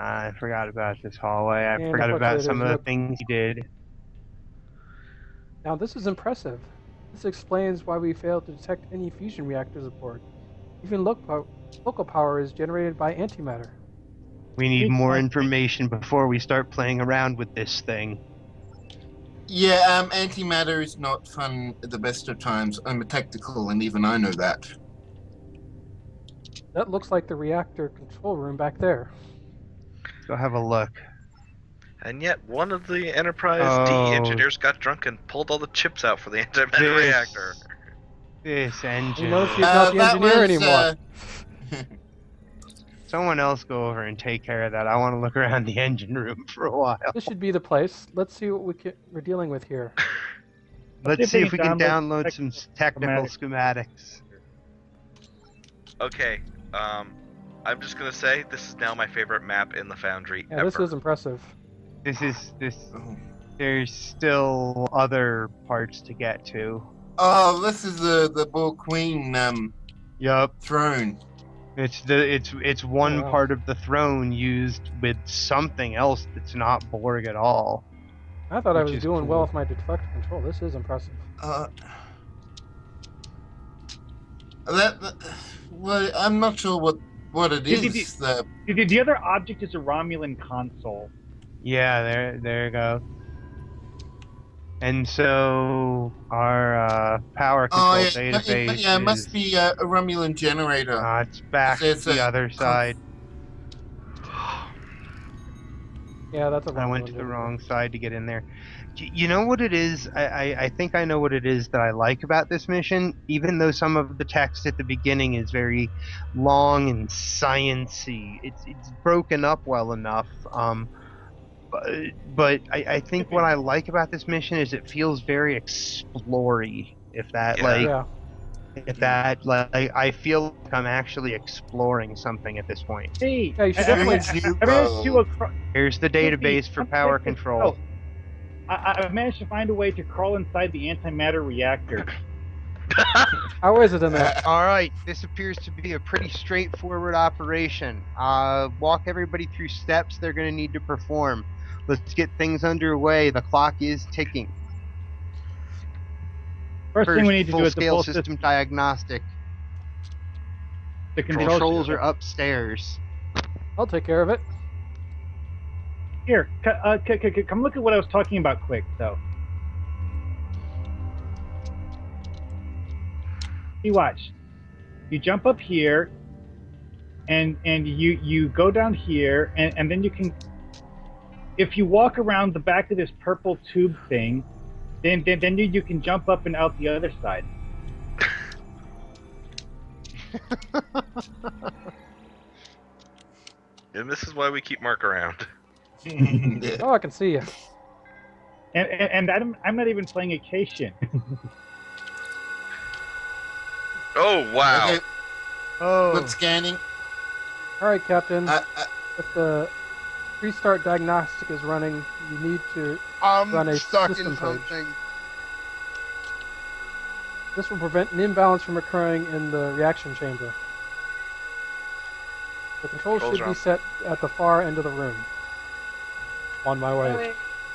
[SPEAKER 2] I forgot about this hallway. I
[SPEAKER 4] And
[SPEAKER 2] forgot about some of the things he did.
[SPEAKER 4] now this is impressive. This explains why we failed to detect any fusion reactors aboard. Even local, local power is generated by antimatter.
[SPEAKER 2] We need more information before we start playing around with this thing.
[SPEAKER 5] Yeah, um, antimatter is not fun at the best of times. I'm a tactical, and even I know that.
[SPEAKER 4] That looks like the reactor control room back there.
[SPEAKER 2] Go have a look.
[SPEAKER 3] And yet, one of the Enterprise
[SPEAKER 2] Oh.
[SPEAKER 3] D engineers got drunk and pulled all the chips out for the antimatter
[SPEAKER 2] This-
[SPEAKER 3] reactor.
[SPEAKER 2] This engine.
[SPEAKER 4] knows he's not the engineer
[SPEAKER 5] was,
[SPEAKER 4] anymore.
[SPEAKER 5] uh,
[SPEAKER 2] Someone else go over and take care of that. I want to look around the engine room for a while.
[SPEAKER 4] This should be the place. Let's see what we can, we're dealing with here.
[SPEAKER 2] Let's see if we can
[SPEAKER 6] download
[SPEAKER 2] download some s- technical schematics.
[SPEAKER 3] Okay, um, I'm just gonna say this is now my favorite map in the Foundry
[SPEAKER 4] Yeah,
[SPEAKER 3] ever.
[SPEAKER 4] this is impressive.
[SPEAKER 2] This is this.
[SPEAKER 5] oh.
[SPEAKER 2] There's still other parts to get to.
[SPEAKER 5] oh, this is the the Borg Queen um
[SPEAKER 2] Yup.
[SPEAKER 5] throne.
[SPEAKER 2] It's the it's it's one
[SPEAKER 4] wow.
[SPEAKER 2] part of the throne used with something else that's not Borg at all.
[SPEAKER 4] I thought I was
[SPEAKER 2] is
[SPEAKER 4] doing well with my deflector control. This is impressive.
[SPEAKER 5] Uh, that, that well, I'm not sure what what it
[SPEAKER 6] is. Did-
[SPEAKER 5] did. The,
[SPEAKER 6] The, the other object is a Romulan console.
[SPEAKER 2] Yeah, there there you go. And so our uh, power control
[SPEAKER 5] oh, yeah,
[SPEAKER 2] database
[SPEAKER 5] it, it- yeah, it
[SPEAKER 2] is,
[SPEAKER 5] must be uh, a Romulan generator.
[SPEAKER 2] uh, it's back
[SPEAKER 5] It's
[SPEAKER 2] the
[SPEAKER 5] a
[SPEAKER 2] other
[SPEAKER 5] conf-
[SPEAKER 2] side.
[SPEAKER 4] Yeah, that's a
[SPEAKER 2] I went to the
[SPEAKER 4] generator.
[SPEAKER 2] wrong side to get in there. Y- You know what it is? I, I, I think I know what it is that I like about this mission. Even though some of the text at the beginning is very long and sciency, it's it's broken up well enough. Um, but, but I, I think what I like about this mission is it feels very explory. If that
[SPEAKER 3] Yeah.
[SPEAKER 2] like
[SPEAKER 4] Yeah,
[SPEAKER 2] if that like I feel like I'm actually exploring something at this point.
[SPEAKER 6] Hey,
[SPEAKER 4] Yeah, you should
[SPEAKER 6] I- I-
[SPEAKER 4] definitely-
[SPEAKER 6] I- managed
[SPEAKER 2] Here's the database for power
[SPEAKER 6] Oh,
[SPEAKER 2] control.
[SPEAKER 6] I, I managed to find a way to crawl inside the antimatter reactor.
[SPEAKER 4] how is it in there?
[SPEAKER 2] All right, this appears to be a pretty straightforward operation. Uh, walk everybody through steps they're going to need to perform. Let's get things underway. The clock is ticking.
[SPEAKER 6] First, thing we need to do is the
[SPEAKER 2] full-scale
[SPEAKER 6] full
[SPEAKER 2] system
[SPEAKER 6] system.
[SPEAKER 2] diagnostic.
[SPEAKER 6] The control
[SPEAKER 2] Controls
[SPEAKER 6] system.
[SPEAKER 2] are upstairs.
[SPEAKER 4] I'll take care of it.
[SPEAKER 6] Here, uh, come look at what I was talking about quick, though. You watch. You jump up here, and and you you go down here, and, and then you can. If you walk around the back of this purple tube thing, then then, then you, you can jump up and out the other side.
[SPEAKER 3] and this is why we keep Mark around.
[SPEAKER 5] Yeah.
[SPEAKER 4] Oh, I can see you.
[SPEAKER 6] And and, and I'm I'm not even playing occasion.
[SPEAKER 3] Oh wow!
[SPEAKER 5] Okay,
[SPEAKER 2] Oh,
[SPEAKER 5] what's scanning?
[SPEAKER 4] All right, Captain.
[SPEAKER 5] Uh, uh,
[SPEAKER 4] if the restart diagnostic is running, you need to.
[SPEAKER 2] I'm
[SPEAKER 4] run a
[SPEAKER 2] stuck in
[SPEAKER 4] system page.
[SPEAKER 2] something.
[SPEAKER 4] This will prevent an imbalance from occurring in the reaction chamber. The controls
[SPEAKER 3] Controls
[SPEAKER 4] should
[SPEAKER 3] are
[SPEAKER 4] be set at the far end of the room. On my way.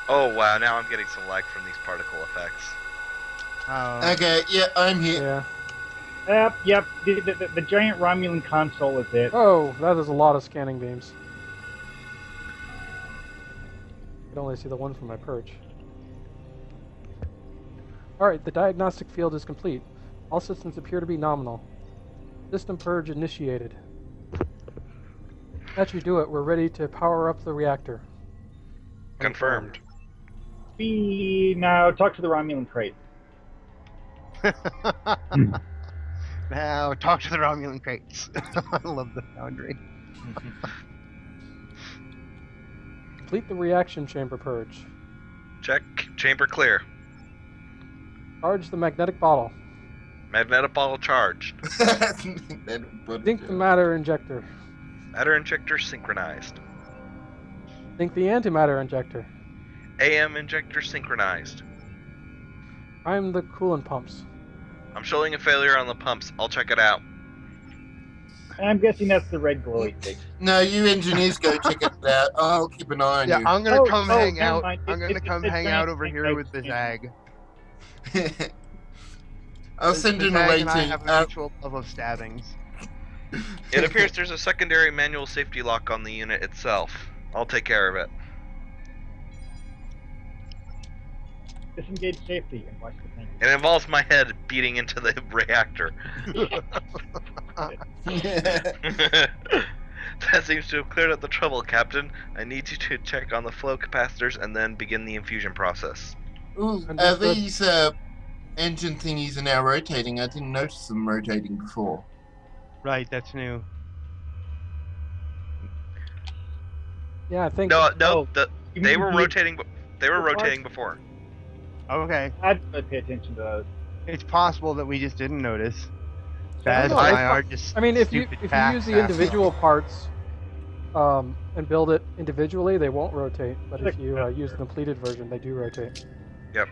[SPEAKER 3] Oh wow! Now I'm getting some lag from these particle effects.
[SPEAKER 2] Oh,
[SPEAKER 5] okay, yeah, I'm here.
[SPEAKER 4] Yeah.
[SPEAKER 6] Yep, yep. The, the, the, the giant Romulan console is it.
[SPEAKER 4] Oh, that is a lot of scanning beams. I can only see the one from my perch. Alright, the diagnostic field is complete. All systems appear to be nominal. System purge initiated. That should do it. We're ready to power up the reactor.
[SPEAKER 3] Confirmed.
[SPEAKER 6] We now talk to the Romulan crate.
[SPEAKER 2] now talk to the Romulan crates. I love the foundry.
[SPEAKER 4] Complete the reaction chamber purge.
[SPEAKER 3] Check. Chamber clear.
[SPEAKER 4] Charge the magnetic bottle.
[SPEAKER 3] Magnetic bottle charged.
[SPEAKER 4] Think the matter injector.
[SPEAKER 3] Matter injector synchronized.
[SPEAKER 4] Think the antimatter injector.
[SPEAKER 3] AM injector synchronized.
[SPEAKER 4] I'm the coolant pumps.
[SPEAKER 3] I'm showing a failure on the pumps. I'll check it out.
[SPEAKER 6] I'm guessing that's the red glowy thing.
[SPEAKER 5] no, you engineers go check it out. I'll keep an eye on
[SPEAKER 2] Yeah,
[SPEAKER 5] you.
[SPEAKER 2] I'm gonna
[SPEAKER 6] Oh,
[SPEAKER 2] come
[SPEAKER 6] oh,
[SPEAKER 2] hang out.
[SPEAKER 6] mind.
[SPEAKER 2] I'm
[SPEAKER 6] It-
[SPEAKER 2] gonna
[SPEAKER 6] it-
[SPEAKER 2] come
[SPEAKER 6] it's
[SPEAKER 2] hang out over here with the. Zag.
[SPEAKER 5] I'll
[SPEAKER 2] The-
[SPEAKER 5] send
[SPEAKER 2] the
[SPEAKER 5] in a
[SPEAKER 2] Zag
[SPEAKER 5] way
[SPEAKER 2] and I
[SPEAKER 5] to.
[SPEAKER 2] have a
[SPEAKER 5] Uh,
[SPEAKER 2] mutual love of stabbings.
[SPEAKER 3] It appears there's a secondary manual safety lock on the unit itself. I'll take care of it.
[SPEAKER 6] Disengage safety and watch the thing.
[SPEAKER 3] It involves my head beating into the reactor. that seems to have cleared up the trouble, Captain. I need you to check on the flow capacitors and then begin the infusion process.
[SPEAKER 5] Ooh, are these uh, engine thingies are now rotating? I didn't notice them rotating before.
[SPEAKER 2] Right, that's new.
[SPEAKER 4] Yeah, I think.
[SPEAKER 3] No, no,
[SPEAKER 6] Oh,
[SPEAKER 3] the, they were rotating. They were rotating before.
[SPEAKER 2] Okay,
[SPEAKER 6] I'd really pay attention to those.
[SPEAKER 2] it's possible that we just didn't notice.
[SPEAKER 4] I
[SPEAKER 2] Baz
[SPEAKER 4] don't
[SPEAKER 2] and
[SPEAKER 4] know,
[SPEAKER 2] I are just.
[SPEAKER 4] I mean, if you if you use the
[SPEAKER 2] assholes.
[SPEAKER 4] individual parts um, and build it individually, they won't rotate. But if you uh, use the completed version, they do rotate. Yep.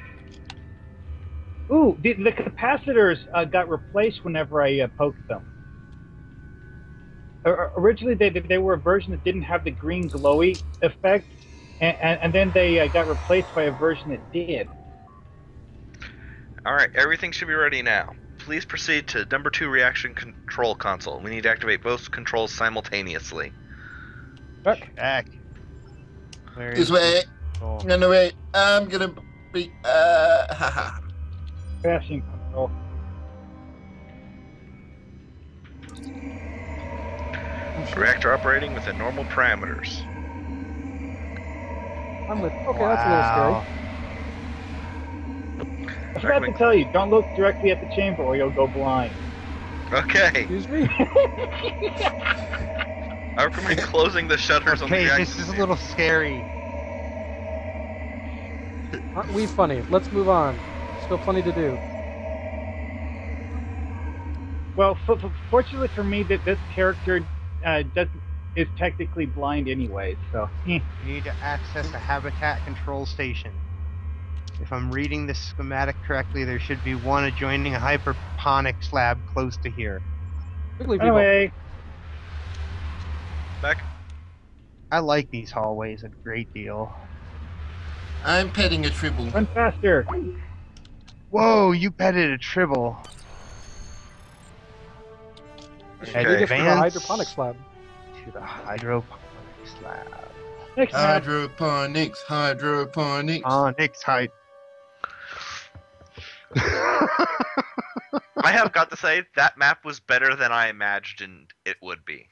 [SPEAKER 6] Ooh, the, the capacitors uh, got replaced whenever I uh, poked them. O- originally, they, they were a version that didn't have the green glowy effect, and, and, and then they uh, got replaced by a version that did.
[SPEAKER 3] All right, everything should be ready now. Please proceed to number two reaction control console. We need to activate both controls simultaneously.
[SPEAKER 2] Check. Where
[SPEAKER 5] This
[SPEAKER 2] is
[SPEAKER 5] way.
[SPEAKER 2] control?
[SPEAKER 5] I'm gonna wait. I'm gonna be. Uh, haha.
[SPEAKER 6] Crashing control.
[SPEAKER 3] Reactor operating within normal parameters.
[SPEAKER 4] I'm with. Okay, that's a little
[SPEAKER 2] scary.
[SPEAKER 6] I forgot to tell you, don't look directly at the chamber or you'll go blind.
[SPEAKER 3] Okay,
[SPEAKER 4] Excuse me.
[SPEAKER 3] I recommend closing the shutters on the
[SPEAKER 2] Okay,
[SPEAKER 3] reactor.
[SPEAKER 2] this is a little scary.
[SPEAKER 4] Aren't we funny? Let's move on. Still plenty to do.
[SPEAKER 6] Well, f- f- fortunately for me, that this character uh, does is technically blind anyway, so. eh.
[SPEAKER 2] We need to access the habitat control station. If I'm reading this schematic correctly, there should be one adjoining a hydroponics lab close to here.
[SPEAKER 4] Quickly, people.
[SPEAKER 6] Anyway,
[SPEAKER 3] Back.
[SPEAKER 2] I like these hallways a great deal.
[SPEAKER 5] I'm petting a tribble.
[SPEAKER 6] run faster.
[SPEAKER 2] Whoa, you petted a tribble.
[SPEAKER 4] Take
[SPEAKER 3] Okay.
[SPEAKER 4] it from the hydroponics lab.
[SPEAKER 2] To the hydroponics lab.
[SPEAKER 6] Next map.
[SPEAKER 5] Hydroponics, hydroponics.
[SPEAKER 2] Onyx height.
[SPEAKER 3] I have got to say that map was better than I imagined it would be,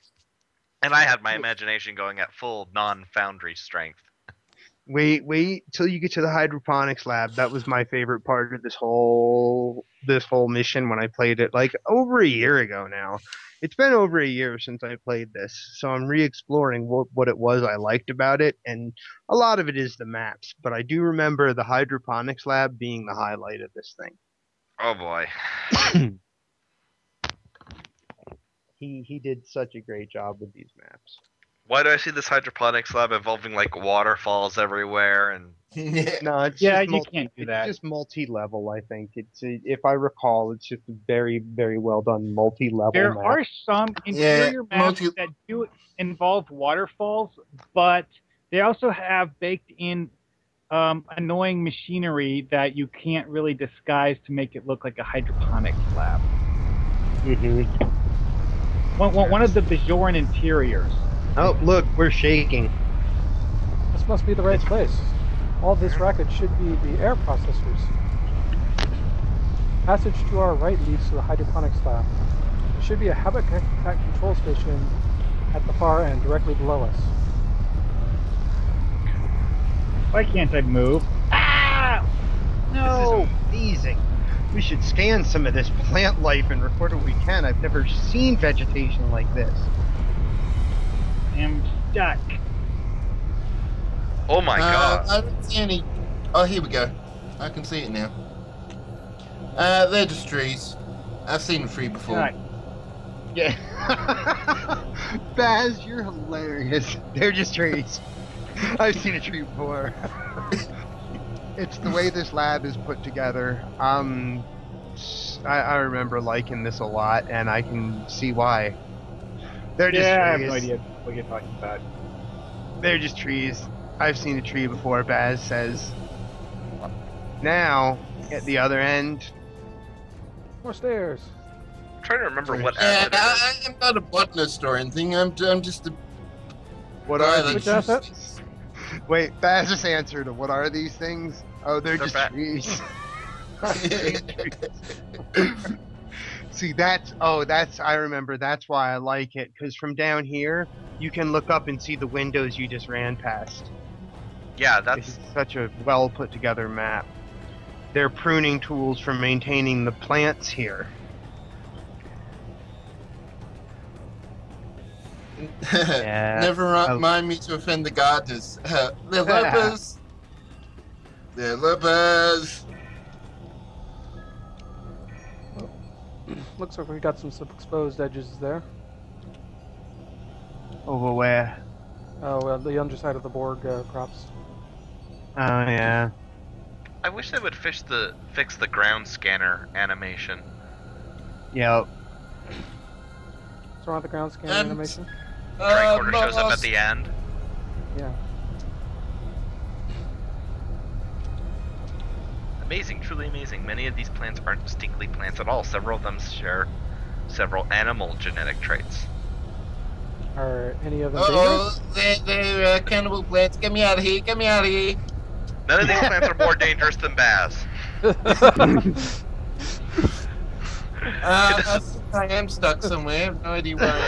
[SPEAKER 3] and I had my imagination going at full non-foundry strength.
[SPEAKER 2] wait, wait till you get to the hydroponics lab. That was my favorite part of this whole this whole mission when I played it like over a year ago now. It's been over a year since I played this, so I'm re-exploring what, what it was I liked about it, and a lot of it is the maps. But I do remember the hydroponics lab being the highlight of this thing.
[SPEAKER 3] Oh boy.
[SPEAKER 2] He he did such a great job with these maps.
[SPEAKER 3] Why do I see this hydroponics lab involving like waterfalls everywhere and
[SPEAKER 5] Yeah.
[SPEAKER 2] No, it's
[SPEAKER 6] Yeah, you
[SPEAKER 2] multi-
[SPEAKER 6] can't do
[SPEAKER 2] it's
[SPEAKER 6] that.
[SPEAKER 2] just multi-level. I think it's a, if I recall, it's just a very very well done multi-level.
[SPEAKER 6] There
[SPEAKER 2] map.
[SPEAKER 6] are some
[SPEAKER 5] Yeah,
[SPEAKER 6] interior maps
[SPEAKER 5] multi-
[SPEAKER 6] that do involve waterfalls, but they also have baked in um, annoying machinery that you can't really disguise to make it look like a hydroponics lab.
[SPEAKER 2] Mhm.
[SPEAKER 6] One, one, one of the Bajoran interiors.
[SPEAKER 2] Oh, look, we're shaking.
[SPEAKER 4] This must be the right place. All this racket should be the air processors. Passage to our right leads to the hydroponic style. There should be a habitat control station at the far end, directly below us.
[SPEAKER 6] Why can't I move? Ah! No!
[SPEAKER 2] This is amazing. We should scan some of this plant life and record what we can. I've never seen vegetation like this.
[SPEAKER 6] I'm stuck.
[SPEAKER 3] Oh my
[SPEAKER 5] Uh,
[SPEAKER 3] god.
[SPEAKER 5] I don't see any. Oh, here we go. I can see it now. Uh, they're just trees. I've seen three before.
[SPEAKER 6] Right.
[SPEAKER 2] Yeah. Baz, you're hilarious. They're just trees. I've seen a tree before. it's the way this lab is put together. Um, s- I, I remember liking this a lot, and I can see why. They're just
[SPEAKER 6] Yeah, I have
[SPEAKER 2] trees.
[SPEAKER 6] no idea what you're talking about.
[SPEAKER 2] They're just trees. I've seen a tree before, Baz says. Now, at the other end,
[SPEAKER 4] More stairs.
[SPEAKER 3] I'm trying to remember what
[SPEAKER 5] Yeah,
[SPEAKER 3] asset.
[SPEAKER 5] I, I'm not a botanist or anything. I'm, I'm just a.
[SPEAKER 2] what are these?
[SPEAKER 4] asset?
[SPEAKER 2] Wait, Baz just answered. What are these things? Oh, they're,
[SPEAKER 3] They're
[SPEAKER 2] just
[SPEAKER 3] ba-
[SPEAKER 2] trees. See, that's oh, that's I remember. That's why I like it because from down here you can look up and see the windows you just ran past.
[SPEAKER 3] Yeah, that's
[SPEAKER 2] is such a well put together map. They're pruning tools for maintaining the plants here. Yeah.
[SPEAKER 5] Never
[SPEAKER 2] Oh.
[SPEAKER 5] mind me to offend the gardeners. Uh, they're
[SPEAKER 4] Looks like we got some, some exposed edges there.
[SPEAKER 2] Over where?
[SPEAKER 4] Oh, well, the underside of the Borg uh, props.
[SPEAKER 2] Oh yeah.
[SPEAKER 3] I wish they would fix the fix the ground scanner animation.
[SPEAKER 2] Yep.
[SPEAKER 4] What's wrong with the ground scanner
[SPEAKER 5] And-
[SPEAKER 4] animation?
[SPEAKER 5] Uh,
[SPEAKER 3] Tricorder shows up at the end.
[SPEAKER 4] Yeah.
[SPEAKER 3] Amazing, truly amazing. Many of these plants aren't distinctly plants at all. Several of them share several animal genetic traits.
[SPEAKER 4] Are any of them
[SPEAKER 5] Oh, they're, they're uh, cannibal plants. Get me out of here. Get me out of here.
[SPEAKER 3] None of these plants are more dangerous than Baz.
[SPEAKER 4] dangerous?
[SPEAKER 5] Uh, I I am stuck somewhere. I have no idea where I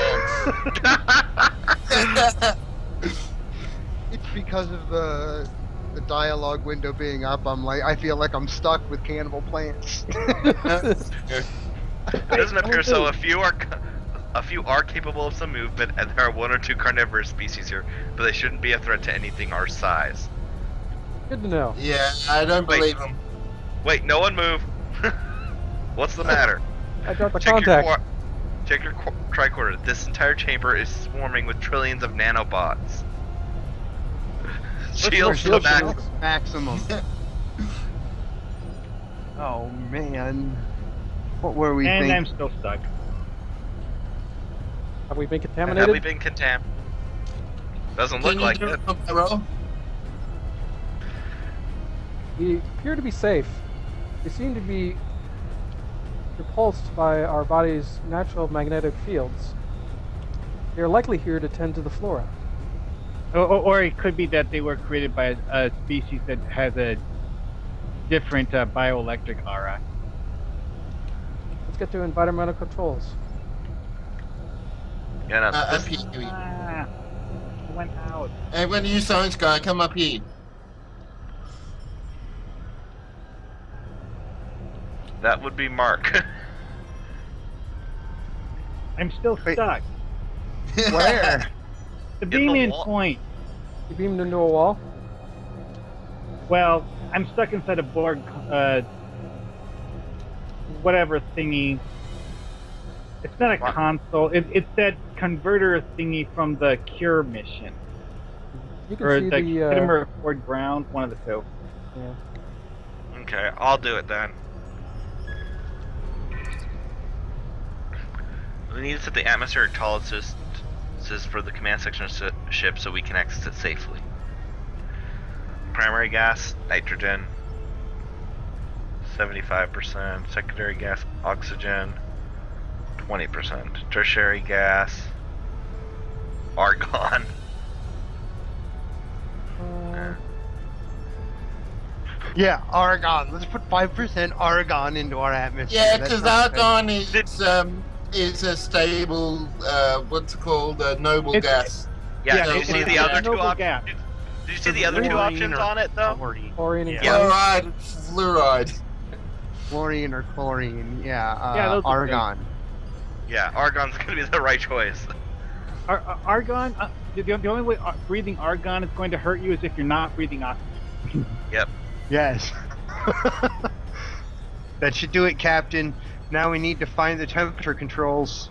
[SPEAKER 5] am.
[SPEAKER 2] It's because of the the dialogue window being up. I'm like, I feel like I'm stuck with cannibal plants.
[SPEAKER 3] It doesn't appear so. A few are, a few are capable of some movement, and there are one or two carnivorous species here, but they shouldn't be a threat to anything our size.
[SPEAKER 4] Good to know.
[SPEAKER 5] yeah, I don't
[SPEAKER 3] Wait.
[SPEAKER 5] believe them.
[SPEAKER 3] Wait, no one move. What's the matter?
[SPEAKER 4] I got the
[SPEAKER 3] Check
[SPEAKER 4] contact.
[SPEAKER 3] your qua- check your qu- tricorder. This entire chamber is swarming with trillions of nanobots. Shields to the
[SPEAKER 2] Shield
[SPEAKER 3] max.
[SPEAKER 2] maximum. oh man. What were we
[SPEAKER 6] and I'm still stuck.
[SPEAKER 4] Have we been contaminated?
[SPEAKER 3] Have we been contaminated? Doesn't
[SPEAKER 5] Can
[SPEAKER 3] look
[SPEAKER 5] you
[SPEAKER 3] like
[SPEAKER 5] do
[SPEAKER 3] it.
[SPEAKER 5] a combat roll?
[SPEAKER 4] We appear to be safe. We seem to be repulsed by our body's natural magnetic fields. They are likely here to tend to the flora.
[SPEAKER 6] Or, or, or it could be that they were created by a, a species that has a different uh, bioelectric aura.
[SPEAKER 4] Let's get to environmental controls.
[SPEAKER 3] Yeah, no,
[SPEAKER 5] Uh,
[SPEAKER 3] this-
[SPEAKER 5] up here.
[SPEAKER 6] Ah, I went out.
[SPEAKER 5] Hey, when are you science guy? Come up here.
[SPEAKER 3] that would be Mark.
[SPEAKER 6] I'm still stuck.
[SPEAKER 2] Where?
[SPEAKER 6] The
[SPEAKER 3] In
[SPEAKER 6] beam in point.
[SPEAKER 4] You beamed into a wall.
[SPEAKER 6] Well, I'm stuck inside a Borg, uh, whatever thingy. It's not a
[SPEAKER 3] What?
[SPEAKER 6] console. It, it's that converter thingy from the Cure mission,
[SPEAKER 4] You can
[SPEAKER 6] or
[SPEAKER 4] see
[SPEAKER 6] the
[SPEAKER 4] the. Uh,
[SPEAKER 6] Khitomer Accord Ground, one of the two.
[SPEAKER 4] yeah.
[SPEAKER 3] okay, I'll do it then. We need to set the atmospheric tolerances for the command section of the ship so we can exit it safely. Primary gas, nitrogen, 75%. Secondary gas, oxygen, 20%. Tertiary gas, argon.
[SPEAKER 4] Uh,
[SPEAKER 2] Yeah, argon. Let's put five percent argon into our atmosphere.
[SPEAKER 5] Yeah, because argon is um is a stable uh what's it called a noble
[SPEAKER 6] It's-
[SPEAKER 5] gas.
[SPEAKER 3] Yeah,
[SPEAKER 5] Yeah,
[SPEAKER 3] did you see the other two options?
[SPEAKER 6] gas.
[SPEAKER 3] Did, did you see the other two options on it though?
[SPEAKER 2] Chlorine.
[SPEAKER 4] Chlorine and
[SPEAKER 3] Yeah.
[SPEAKER 5] Fluoride, fluoride.
[SPEAKER 2] Fluorine or chlorine. Yeah. Uh,
[SPEAKER 6] Yeah, those are great.
[SPEAKER 2] argon.
[SPEAKER 3] Yeah, argon's gonna be the right choice.
[SPEAKER 6] Ar- ar- argon. Uh, the, the only way uh, breathing argon is going to hurt you is if you're not breathing oxygen. Yep.
[SPEAKER 2] Yes. that should do it, Captain. Now we need to find the temperature controls.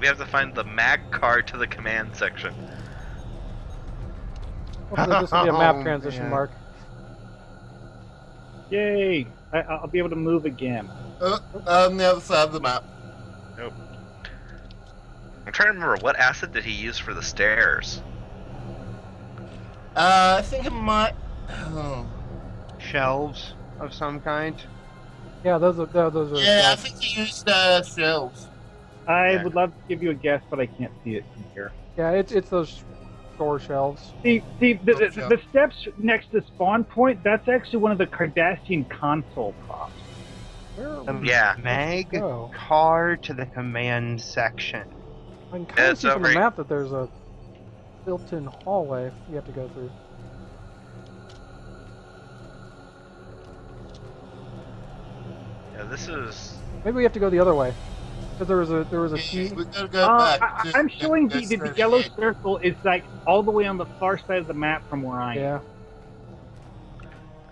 [SPEAKER 3] We have to find the mag card to the command section.
[SPEAKER 4] Hopefully this will be a map
[SPEAKER 2] Oh,
[SPEAKER 4] transition,
[SPEAKER 2] man.
[SPEAKER 4] Mark.
[SPEAKER 6] Yay! I, I'll be able to move again.
[SPEAKER 5] Uh, on the other side of the map. Nope.
[SPEAKER 3] I'm trying to remember what asset did he use for the stairs.
[SPEAKER 5] Uh, I think it might. Oh.
[SPEAKER 2] Shelves of some kind.
[SPEAKER 4] Yeah, those are those those are.
[SPEAKER 5] Yeah, I think he used uh, shells.
[SPEAKER 6] I
[SPEAKER 3] Yeah.
[SPEAKER 6] would love to give you a guess, but I can't see it from here.
[SPEAKER 4] yeah, it's it's those store shelves.
[SPEAKER 6] See, see, the, the,
[SPEAKER 5] Gotcha.
[SPEAKER 6] the steps next to spawn point. That's actually one of the Cardassian console props.
[SPEAKER 4] Where
[SPEAKER 2] The
[SPEAKER 3] Yeah.
[SPEAKER 2] mag
[SPEAKER 4] go?
[SPEAKER 2] car to the command section.
[SPEAKER 4] I can kind
[SPEAKER 3] Yeah,
[SPEAKER 4] of see from the map that there's a built-in hallway you have to go through.
[SPEAKER 3] This is.
[SPEAKER 4] Maybe we have to go the other way. Because there was a there was a.
[SPEAKER 5] Yeah, we gotta go
[SPEAKER 6] uh,
[SPEAKER 5] back.
[SPEAKER 6] I,
[SPEAKER 5] to
[SPEAKER 6] I'm showing the,
[SPEAKER 5] that's
[SPEAKER 6] the, the yellow circle is like all the way on the far side of the map from where I am.
[SPEAKER 4] Yeah,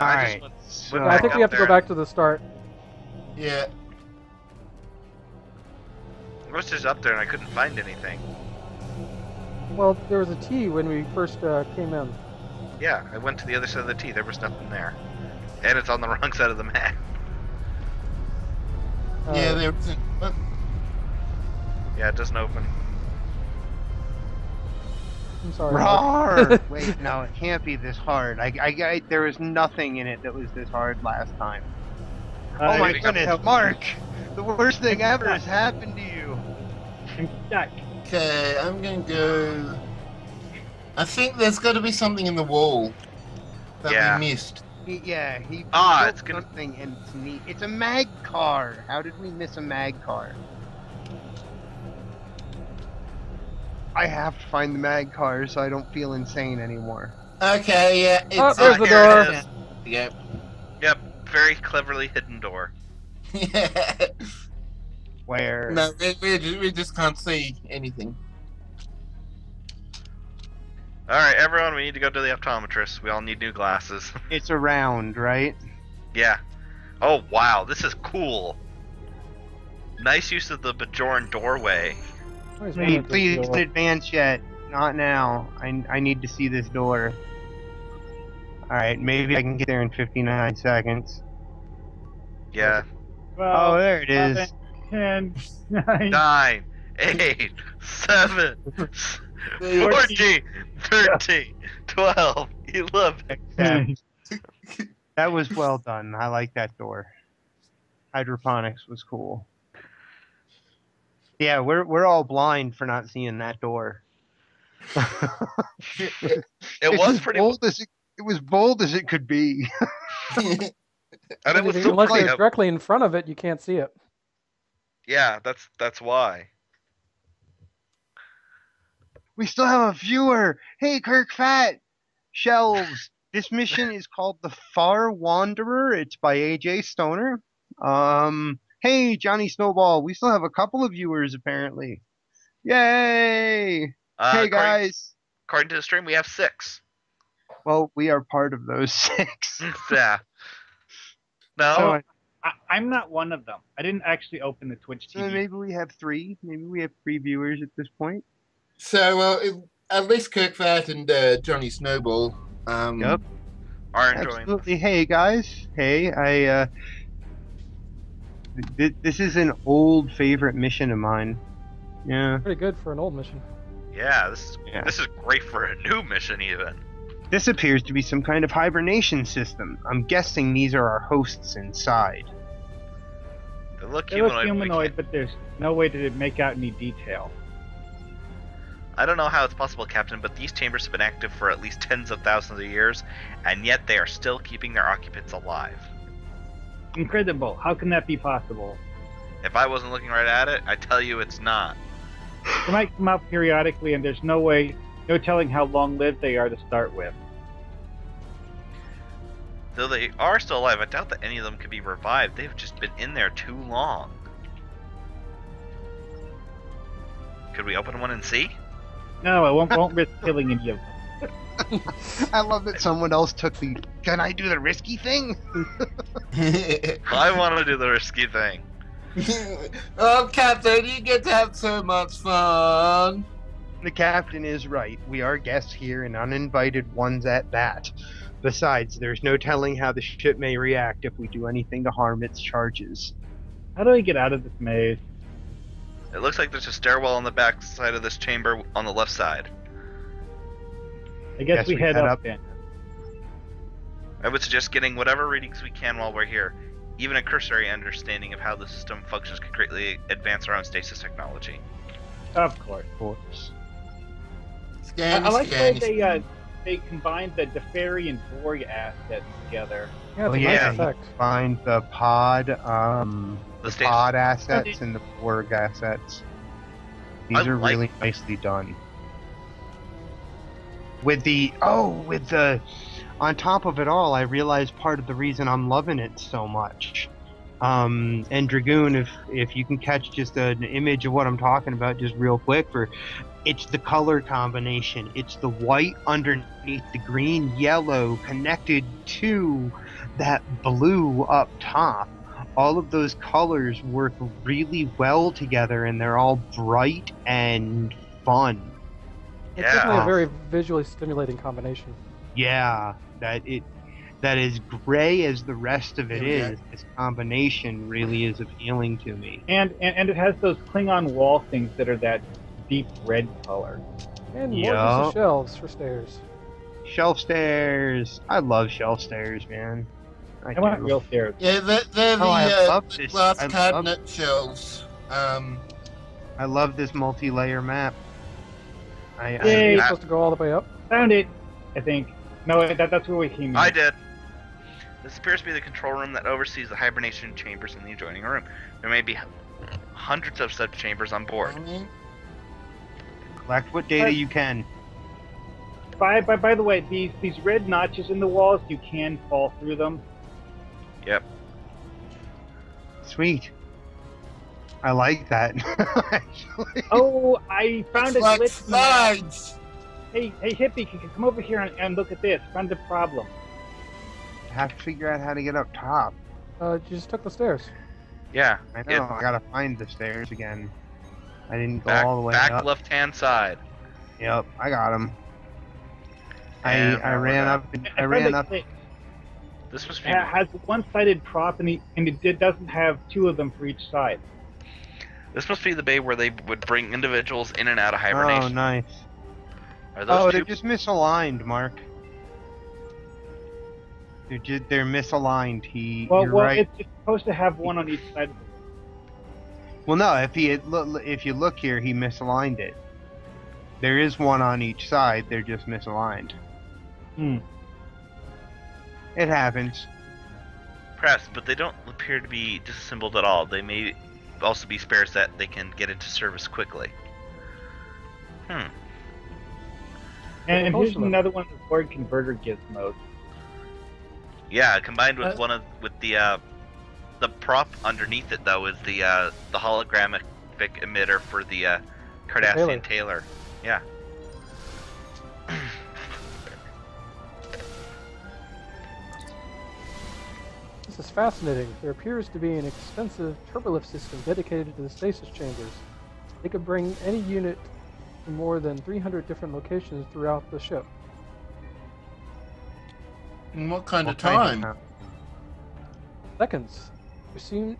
[SPEAKER 3] I
[SPEAKER 2] Alright.
[SPEAKER 3] just
[SPEAKER 2] So-
[SPEAKER 4] I think we
[SPEAKER 3] up
[SPEAKER 4] have to go back to the start.
[SPEAKER 5] Yeah.
[SPEAKER 3] I was just up there and I couldn't find anything.
[SPEAKER 4] Well, there was a T when we first uh, came in.
[SPEAKER 3] Yeah, I went to the other side of the T. There was nothing there, and it's on the wrong side of the map.
[SPEAKER 4] Uh,
[SPEAKER 5] yeah, there isn't. But
[SPEAKER 3] Yeah, it doesn't open.
[SPEAKER 4] I'm sorry. Mark.
[SPEAKER 2] Roar! Wait, no, it can't be this hard. I, I, I, there was nothing in it that was this hard last time.
[SPEAKER 6] Uh,
[SPEAKER 2] oh my
[SPEAKER 3] maybe-
[SPEAKER 2] goodness, Mark! The worst thing ever has happened to you.
[SPEAKER 6] I'm stuck.
[SPEAKER 5] okay, I'm gonna go. I think there's got to be something in the wall that
[SPEAKER 3] Yeah.
[SPEAKER 5] we missed.
[SPEAKER 2] He, yeah, he
[SPEAKER 3] Ah,
[SPEAKER 2] built
[SPEAKER 3] it's gonna-
[SPEAKER 2] something and it's neat. It's a mag card. How did we miss a mag card? I have to find the mag card so I don't feel insane anymore.
[SPEAKER 5] Okay, yeah, it's
[SPEAKER 4] Oh, there's the
[SPEAKER 3] here it
[SPEAKER 4] door.
[SPEAKER 3] is.
[SPEAKER 5] Yep.
[SPEAKER 3] Yep, very cleverly hidden door.
[SPEAKER 5] Yeah.
[SPEAKER 2] Where?
[SPEAKER 5] no, we, we, just, we just can't see anything.
[SPEAKER 3] All right, everyone, we need to go to the optometrist. We all need new glasses.
[SPEAKER 2] It's around, right?
[SPEAKER 3] yeah. Oh wow, this is cool. Nice use of the Bajoran doorway.
[SPEAKER 4] Always
[SPEAKER 2] Hey,
[SPEAKER 4] wanted to
[SPEAKER 2] please
[SPEAKER 4] go
[SPEAKER 2] advance yet. Not now. I, I need to see this door. Alright, maybe I can get there in 59 seconds.
[SPEAKER 3] Yeah.
[SPEAKER 2] Oh,
[SPEAKER 6] Well,
[SPEAKER 2] there it is.
[SPEAKER 6] ten, nine,
[SPEAKER 3] Nine, eight, seven, fourteen, thirteen, twelve, eleven.
[SPEAKER 2] Except that was well done. I like that door. Hydroponics was cool. Yeah, we're we're all blind for not seeing that door.
[SPEAKER 3] It
[SPEAKER 2] It's
[SPEAKER 3] was
[SPEAKER 2] as
[SPEAKER 3] pretty,
[SPEAKER 2] bold as it, it was bold as it could be.
[SPEAKER 3] and it was
[SPEAKER 4] Unless
[SPEAKER 3] so
[SPEAKER 4] you're directly in front of it, you can't see it.
[SPEAKER 3] Yeah, that's that's why.
[SPEAKER 2] We still have a viewer. Hey, Kirk Fat. Shelves. This mission is called The Far Wanderer. It's by AJ Stoner. Um, hey, Johnny Snowball. We still have a couple of viewers apparently. Yay!
[SPEAKER 3] Uh,
[SPEAKER 2] hey guys.
[SPEAKER 3] According to the stream, we have six.
[SPEAKER 2] Well, we are part of those six.
[SPEAKER 3] yeah. No.
[SPEAKER 2] So,
[SPEAKER 6] Oh, I, I'm not one of them. I didn't actually open the Twitch
[SPEAKER 2] so maybe we have three. Maybe we have three viewers at this point.
[SPEAKER 5] So, uh, at least Kirkvat and uh, Johnny Snowball. Um,
[SPEAKER 2] Yep.
[SPEAKER 3] are enjoying.
[SPEAKER 2] Absolutely. Hey guys. Hey, I uh th- th- this is an old favorite mission of mine. Yeah.
[SPEAKER 4] Pretty good for an old mission.
[SPEAKER 3] Yeah, this is
[SPEAKER 2] Yeah.
[SPEAKER 3] this is great for a new mission even.
[SPEAKER 2] This appears to be some kind of hibernation system. I'm guessing these are our hosts inside.
[SPEAKER 3] They look
[SPEAKER 6] They
[SPEAKER 3] humanoid.
[SPEAKER 6] look humanoid, but there's no way to make out any detail.
[SPEAKER 3] I don't know how it's possible, Captain, but these chambers have been active for at least tens of thousands of years, and yet they are still keeping their occupants alive.
[SPEAKER 6] Incredible. How can that be possible?
[SPEAKER 3] If I wasn't looking right at it, I tell you it's not.
[SPEAKER 6] They might come out periodically, and there's no way, no telling how long lived they are to start with.
[SPEAKER 3] Though they are still alive, I doubt that any of them could be revived. They've just been in there too long. Could we open one and see?
[SPEAKER 6] No, I won't, won't risk killing any of them.
[SPEAKER 2] I love that someone else took the. Can I do the risky thing?
[SPEAKER 3] I want to do the risky thing.
[SPEAKER 5] oh, Captain, you get to have so much fun.
[SPEAKER 2] The captain is right. We are guests here and uninvited ones at that. Besides, there's no telling how the ship may react if we do anything to harm its charges.
[SPEAKER 6] How do I get out of this maze?
[SPEAKER 3] It looks like there's a stairwell on the back side of this chamber on the left side.
[SPEAKER 6] I guess
[SPEAKER 2] Guess
[SPEAKER 6] we,
[SPEAKER 2] we
[SPEAKER 6] head,
[SPEAKER 2] head
[SPEAKER 6] up
[SPEAKER 2] up.
[SPEAKER 6] then.
[SPEAKER 3] I would suggest getting whatever readings we can while we're here. Even a cursory understanding of how the system functions could greatly advance our own stasis technology.
[SPEAKER 6] Of course.
[SPEAKER 2] Of course.
[SPEAKER 6] I, I like the way they uh, they combined the Deferi and Borg assets together.
[SPEAKER 4] Yeah, it's
[SPEAKER 2] Oh, yeah.
[SPEAKER 4] nice effect.
[SPEAKER 2] Find the pod, um,
[SPEAKER 3] The
[SPEAKER 2] the
[SPEAKER 3] stasis.
[SPEAKER 2] pod assets and the Borg assets. These
[SPEAKER 3] I
[SPEAKER 2] are
[SPEAKER 3] like-
[SPEAKER 2] really nicely done. With the oh, with the on top of it all, I realized part of the reason I'm loving it so much. Um, and Dragoon, if if you can catch just an image of what I'm talking about, just real quick, for it's the color combination. It's the white underneath the green, yellow connected to that blue up top. All of those colors work really well together, and they're all bright and fun.
[SPEAKER 4] It's
[SPEAKER 3] Yeah.
[SPEAKER 4] definitely a very visually stimulating combination.
[SPEAKER 2] Yeah, that it that as gray as the rest of it
[SPEAKER 5] Yeah,
[SPEAKER 2] is, this combination really is appealing to me.
[SPEAKER 6] And, and and it has those Klingon wall things that are that deep red color.
[SPEAKER 4] And more use
[SPEAKER 2] Yup.
[SPEAKER 4] shelves for stairs.
[SPEAKER 2] Shelf stairs. I love shelf stairs, man. I,
[SPEAKER 6] I want
[SPEAKER 2] do.
[SPEAKER 6] real stairs.
[SPEAKER 5] Yeah, they're, they're the
[SPEAKER 2] Oh, I
[SPEAKER 5] uh,
[SPEAKER 2] love this.
[SPEAKER 5] glass
[SPEAKER 2] I love,
[SPEAKER 5] cabinet shelves. Um,
[SPEAKER 2] I love this multi-layer map. I, I
[SPEAKER 6] Yay.
[SPEAKER 4] You're supposed to go all the way up.
[SPEAKER 6] Found it. I think. No, that, that's where we came. in.
[SPEAKER 3] I did. This appears to be the control room that oversees the hibernation chambers in the adjoining room. There may be hundreds of such chambers on board.
[SPEAKER 2] collect what data you can.
[SPEAKER 6] By, by by the way, these these red notches in the walls, you can fall through them.
[SPEAKER 3] Yep.
[SPEAKER 2] Sweet. I like that.
[SPEAKER 6] Oh, I found a
[SPEAKER 5] it's like
[SPEAKER 6] glitch. in the map.
[SPEAKER 5] slides.
[SPEAKER 6] Hey, hey, hippie, c- c- come over here and, and look at this. Found the problem.
[SPEAKER 2] have to figure out how to get up top.
[SPEAKER 4] Uh, you just took the stairs.
[SPEAKER 3] Yeah.
[SPEAKER 2] I
[SPEAKER 3] it-
[SPEAKER 2] know. I gotta find the stairs again. I didn't go
[SPEAKER 3] back
[SPEAKER 2] all the way
[SPEAKER 3] back
[SPEAKER 2] up.
[SPEAKER 3] left hand side.
[SPEAKER 2] Yep, I got him. I I ran
[SPEAKER 3] up.
[SPEAKER 2] up. And, I
[SPEAKER 6] found
[SPEAKER 2] ran up.
[SPEAKER 6] glitch.
[SPEAKER 3] This must
[SPEAKER 6] It
[SPEAKER 3] be
[SPEAKER 6] ha- has a one-sided prop, and, it, and it, it doesn't have two of them for each side.
[SPEAKER 3] this must be the bay where they would bring individuals in and out of hibernation.
[SPEAKER 2] Oh, nice.
[SPEAKER 3] Are those
[SPEAKER 2] Oh,
[SPEAKER 3] two
[SPEAKER 2] they're just misaligned, Mark. They're just, they're misaligned. He.
[SPEAKER 6] Well,
[SPEAKER 2] you're
[SPEAKER 6] well,
[SPEAKER 2] right.
[SPEAKER 6] it's, it's supposed to have one on each side.
[SPEAKER 2] Well, no. If he if you look here, he misaligned it. There is one on each side. They're just misaligned.
[SPEAKER 6] Hmm.
[SPEAKER 2] It happens.
[SPEAKER 3] Perhaps, but they don't appear to be disassembled at all. They may also be spares that they can get into service quickly. Hmm.
[SPEAKER 6] And, and here's another one of the Borg converter gizmos.
[SPEAKER 3] Yeah, combined with
[SPEAKER 5] Uh,
[SPEAKER 3] one of with the uh, the prop underneath it though is the uh, the holographic emitter for the uh, Cardassian tailor. Yeah.
[SPEAKER 4] Is fascinating. There appears to be an extensive turbolift system dedicated to the stasis chambers. They could bring any unit to more than 300 different locations throughout the ship.
[SPEAKER 5] In what kind
[SPEAKER 2] What
[SPEAKER 5] of time?
[SPEAKER 4] Seconds. There seem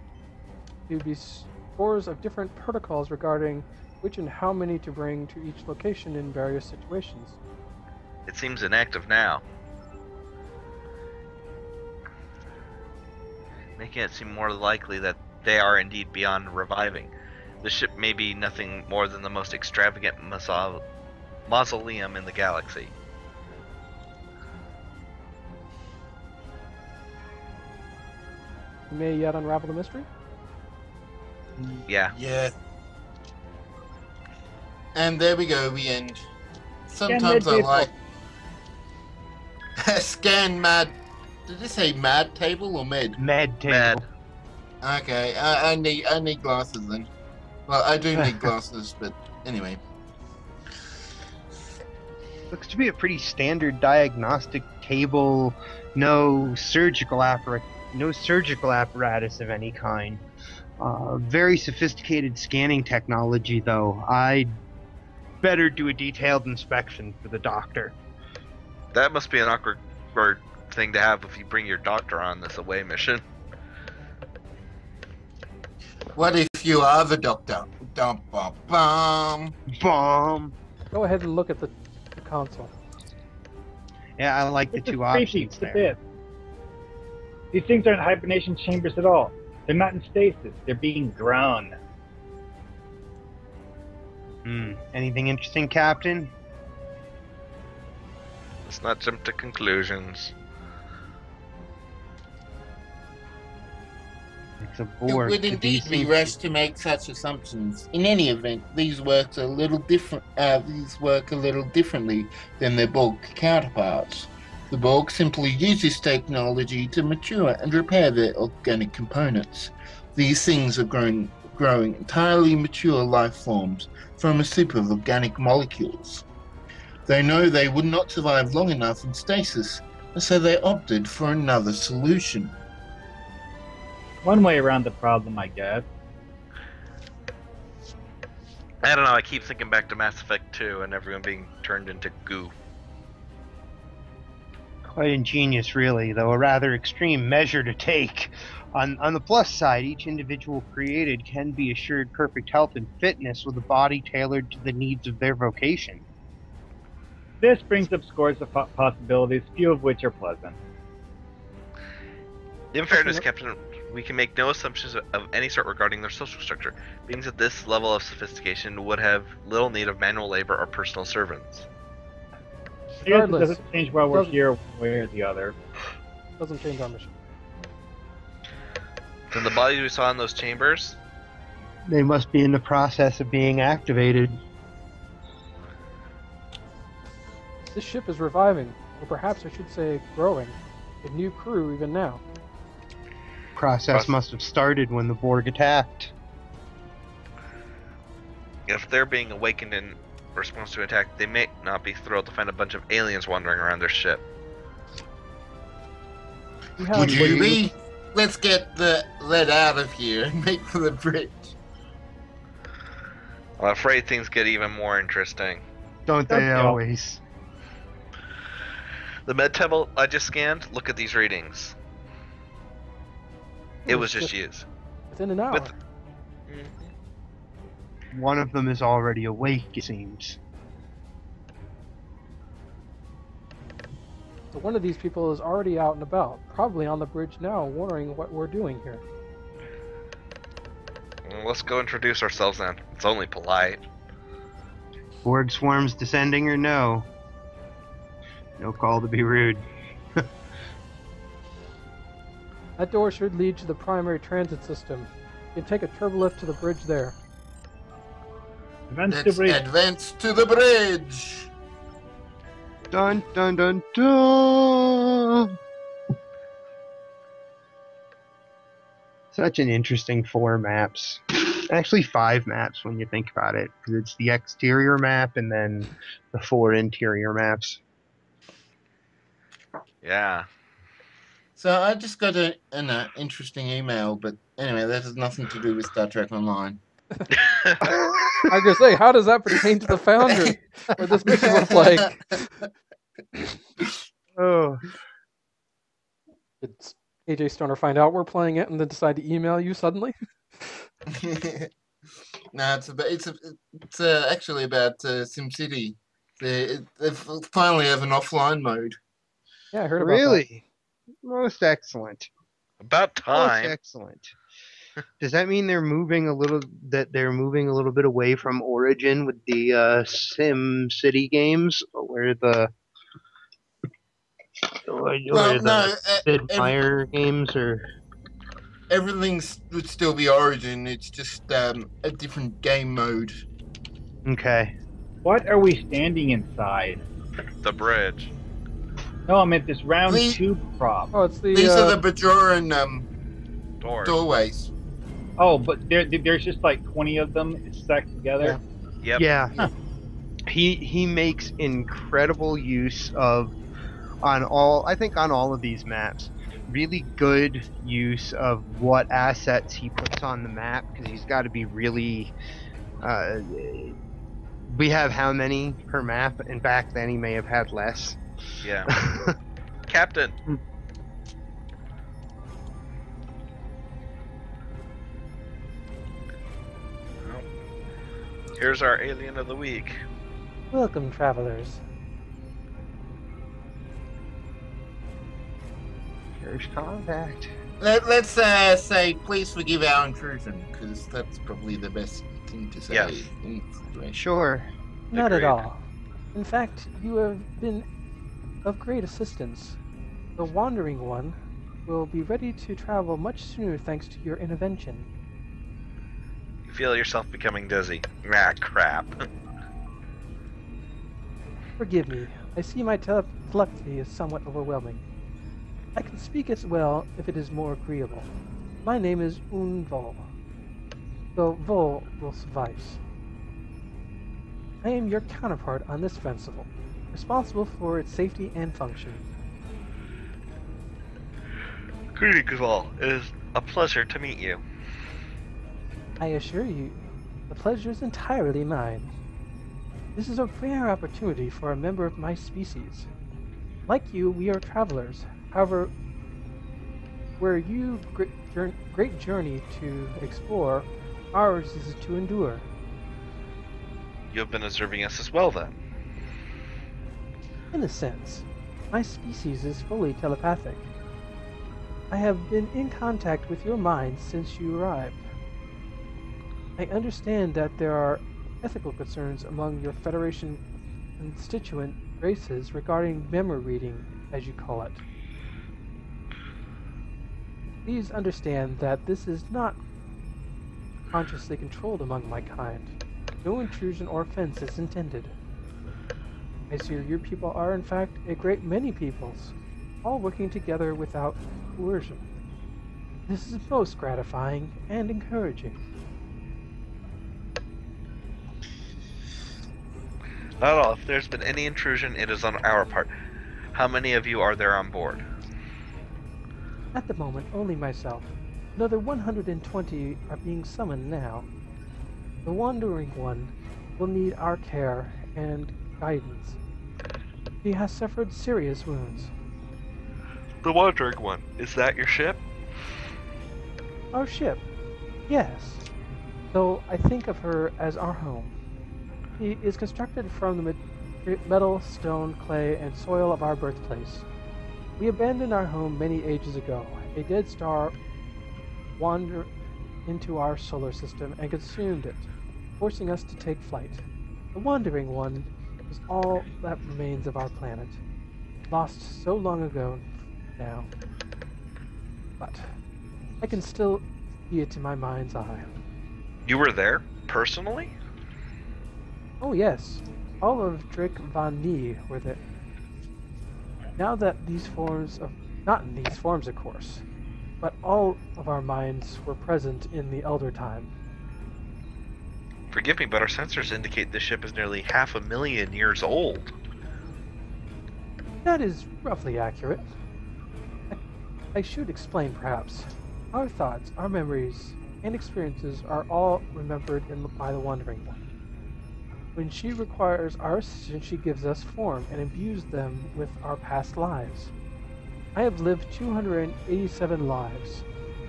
[SPEAKER 4] to be scores of different protocols regarding which and how many to bring to each location in various situations.
[SPEAKER 3] It seems inactive now. Making it seem more likely that they are indeed beyond reviving. The ship may be nothing more than the most extravagant massa- mausoleum in the galaxy.
[SPEAKER 4] You may yet unravel the mystery.
[SPEAKER 3] Yeah.
[SPEAKER 5] Yeah. And there we go, we end. Sometimes I
[SPEAKER 6] Mad
[SPEAKER 5] like. Scan Mad. Did it say Mad Table or Med?
[SPEAKER 2] Mad table.
[SPEAKER 3] Med.
[SPEAKER 5] Okay, I, I need I need glasses then. Well, I do need glasses, but anyway.
[SPEAKER 2] Looks to be a pretty standard diagnostic table. No surgical appar- no surgical apparatus of any kind. Uh, very sophisticated scanning technology, though. I'd better do a detailed inspection for the doctor.
[SPEAKER 3] That must be an awkward awkward thing to have if you bring your doctor on this away mission.
[SPEAKER 5] What if you are the doctor? Dum bum bum.
[SPEAKER 2] Bomb.
[SPEAKER 4] Go ahead and look at the, the console.
[SPEAKER 2] Yeah, I like the
[SPEAKER 6] It's a
[SPEAKER 2] two
[SPEAKER 6] spaceship,
[SPEAKER 2] options there.
[SPEAKER 6] this. These things aren't hibernation chambers at all. They're not in stasis. They're being grown.
[SPEAKER 2] Hmm. Anything interesting, Captain?
[SPEAKER 3] Let's not jump to conclusions.
[SPEAKER 2] It's a
[SPEAKER 5] It would indeed be rash to make such assumptions. In any event, these works a little different. Uh, these work a little differently than their Borg counterparts. The Borg simply use this technology to mature and repair their organic components. These things are growing, growing entirely mature life forms from a soup of organic molecules. They know they would not survive long enough in stasis, and so they opted for another solution.
[SPEAKER 6] One way around the problem, I guess.
[SPEAKER 3] I don't know, I keep thinking back to Mass Effect 2 and everyone being turned into goo.
[SPEAKER 2] Quite ingenious, really, though a rather extreme measure to take. On, on the plus side, each individual created can be assured perfect health and fitness with a body tailored to the needs of their vocation.
[SPEAKER 6] This brings up scores of po- possibilities, few of which are pleasant.
[SPEAKER 3] In fairness, Captain, we can make no assumptions of- of any sort regarding their social structure. Beings at this level of sophistication would have little need of manual labor or personal servants.
[SPEAKER 6] I guess it
[SPEAKER 4] Regardless,
[SPEAKER 6] doesn't change while we're here, one way or the other.
[SPEAKER 4] doesn't change our mission.
[SPEAKER 3] Then the bodies we saw in those chambers,
[SPEAKER 2] They must be in the process of being activated.
[SPEAKER 4] This ship is reviving, or perhaps I should say growing. A new crew even now.
[SPEAKER 2] Process
[SPEAKER 3] Process.
[SPEAKER 2] must have started when the Borg attacked.
[SPEAKER 3] if they're being awakened in response to attack, they may not be thrilled to find a bunch of aliens wandering around their ship.
[SPEAKER 4] We
[SPEAKER 5] Would you be? Let's get the lead out of here and make for the bridge.
[SPEAKER 3] I'm afraid things get even more interesting.
[SPEAKER 2] Don't they
[SPEAKER 6] Don't they
[SPEAKER 2] always?
[SPEAKER 3] The med table I just scanned, look at these readings. It was just used.
[SPEAKER 4] within an hour.
[SPEAKER 3] With-
[SPEAKER 2] One of them is already awake, it seems.
[SPEAKER 4] So one of these people is already out and about, probably on the bridge now, wondering what we're doing here.
[SPEAKER 3] Let's go introduce ourselves then. It's only polite.
[SPEAKER 2] Borg swarms descending or no? No call to be rude.
[SPEAKER 4] That door should lead to the primary transit system. You can take a turbolift to the bridge there.
[SPEAKER 6] Advance to
[SPEAKER 5] Let's
[SPEAKER 6] bridge.
[SPEAKER 5] advance to the bridge.
[SPEAKER 2] Dun dun dun dun! Such an interesting four maps. Actually, five maps when you think about it, because it's the exterior map and then the four interior maps.
[SPEAKER 3] Yeah.
[SPEAKER 5] So I just got a, an uh, interesting email, but anyway, that has nothing to do with Star Trek Online.
[SPEAKER 4] I was gonna say, how does that pertain to the Foundry? What this mission look like?
[SPEAKER 2] Oh,
[SPEAKER 4] Did AJ Stoner find out we're playing it and then decide to email you suddenly?
[SPEAKER 5] no, it's about it's a, it's uh, actually about uh, SimCity. They they finally have an offline mode.
[SPEAKER 4] Yeah, I heard about that.
[SPEAKER 2] really? Most excellent.
[SPEAKER 3] About time.
[SPEAKER 2] Most excellent. Does that mean they're moving a little? That they're moving a little bit away from Origin with the uh, Sim City games, where the where
[SPEAKER 5] Well,
[SPEAKER 2] the
[SPEAKER 5] no,
[SPEAKER 2] Sid
[SPEAKER 5] ev-
[SPEAKER 2] Meier games or
[SPEAKER 5] everything would still be Origin. It's just um, a different game mode.
[SPEAKER 2] Okay.
[SPEAKER 6] What are we standing inside?
[SPEAKER 3] The bridge.
[SPEAKER 6] No, I meant this round
[SPEAKER 5] The-
[SPEAKER 6] tube prop.
[SPEAKER 4] Oh, it's the.
[SPEAKER 5] These
[SPEAKER 4] uh,
[SPEAKER 5] are the Bajoran um,
[SPEAKER 3] Doors.
[SPEAKER 5] doorways.
[SPEAKER 6] Oh, but there, there's just like 20 of them stacked together.
[SPEAKER 3] Yep.
[SPEAKER 2] Yeah. He he makes incredible use of on all I think on all of these maps. Really good use of what assets he puts on the map because he's got to be really. Uh, we have how many per map, and back then he may have had less.
[SPEAKER 3] Yeah. Captain. Well, Here's our alien of the week.
[SPEAKER 4] Welcome, travelers.
[SPEAKER 2] Here's contact.
[SPEAKER 5] Let, let's uh, say, please forgive our intrusion, because that's probably the best thing to say
[SPEAKER 3] Yes.
[SPEAKER 5] in this situation.
[SPEAKER 2] Sure.
[SPEAKER 4] Not
[SPEAKER 3] Agreed.
[SPEAKER 4] at all. In fact, you have been of great assistance. The Wandering One will be ready to travel much sooner thanks to your intervention.
[SPEAKER 3] You feel yourself becoming dizzy. Ah, crap.
[SPEAKER 4] Forgive me, I see my tele- telepathy is somewhat overwhelming. I can speak as well if it is more agreeable. My name is Un Vol, though Vol will suffice. I am your counterpart on this festival, responsible for its safety and function.
[SPEAKER 3] Greetings all. It is a pleasure to meet you.
[SPEAKER 4] I assure you, the pleasure is entirely mine. This is a rare opportunity for a member of my species. Like you, we are travelers. However, where you great, great journey to explore, ours is to endure.
[SPEAKER 3] You have been observing us as well, then.
[SPEAKER 4] In a sense, my species is fully telepathic. I have been in contact with your mind since you arrived. I understand that there are ethical concerns among your Federation constituent races regarding memory reading, as you call it. Please understand that this is not consciously controlled among my kind. No intrusion or offense is intended. I see your people are, in fact, a great many peoples, all working together without coercion. This is most gratifying and encouraging.
[SPEAKER 3] Not at all. If there's been any intrusion, it is on our part. How many of you are there on board?
[SPEAKER 4] At the moment, only myself. Another 120 are being summoned now. The Wandering One will need our care and guidance. He has suffered serious wounds.
[SPEAKER 3] The Wandering One. Is that your ship?
[SPEAKER 4] Our ship, yes, though I think of her as our home. He is constructed from the metal, stone, clay, and soil of our birthplace. We abandoned our home many ages ago. A dead star wandered into our solar system and consumed it, forcing us to take flight. The Wandering One is all that remains of our planet, lost so long ago now. But I can still see it in my mind's eye.
[SPEAKER 3] You were there? Personally?
[SPEAKER 4] Oh yes, all of Drake Von Nee were there. Now that these forms of not in these forms of course, but all of our minds were present in the Elder Time.
[SPEAKER 3] Forgive me, but our sensors indicate this ship is nearly half a million years old.
[SPEAKER 4] That is roughly accurate. I, should explain perhaps. Our thoughts, our memories, and experiences are all remembered in, by the Wandering One. When she requires our assistance, she gives us form and imbues them with our past lives. I have lived 287 lives,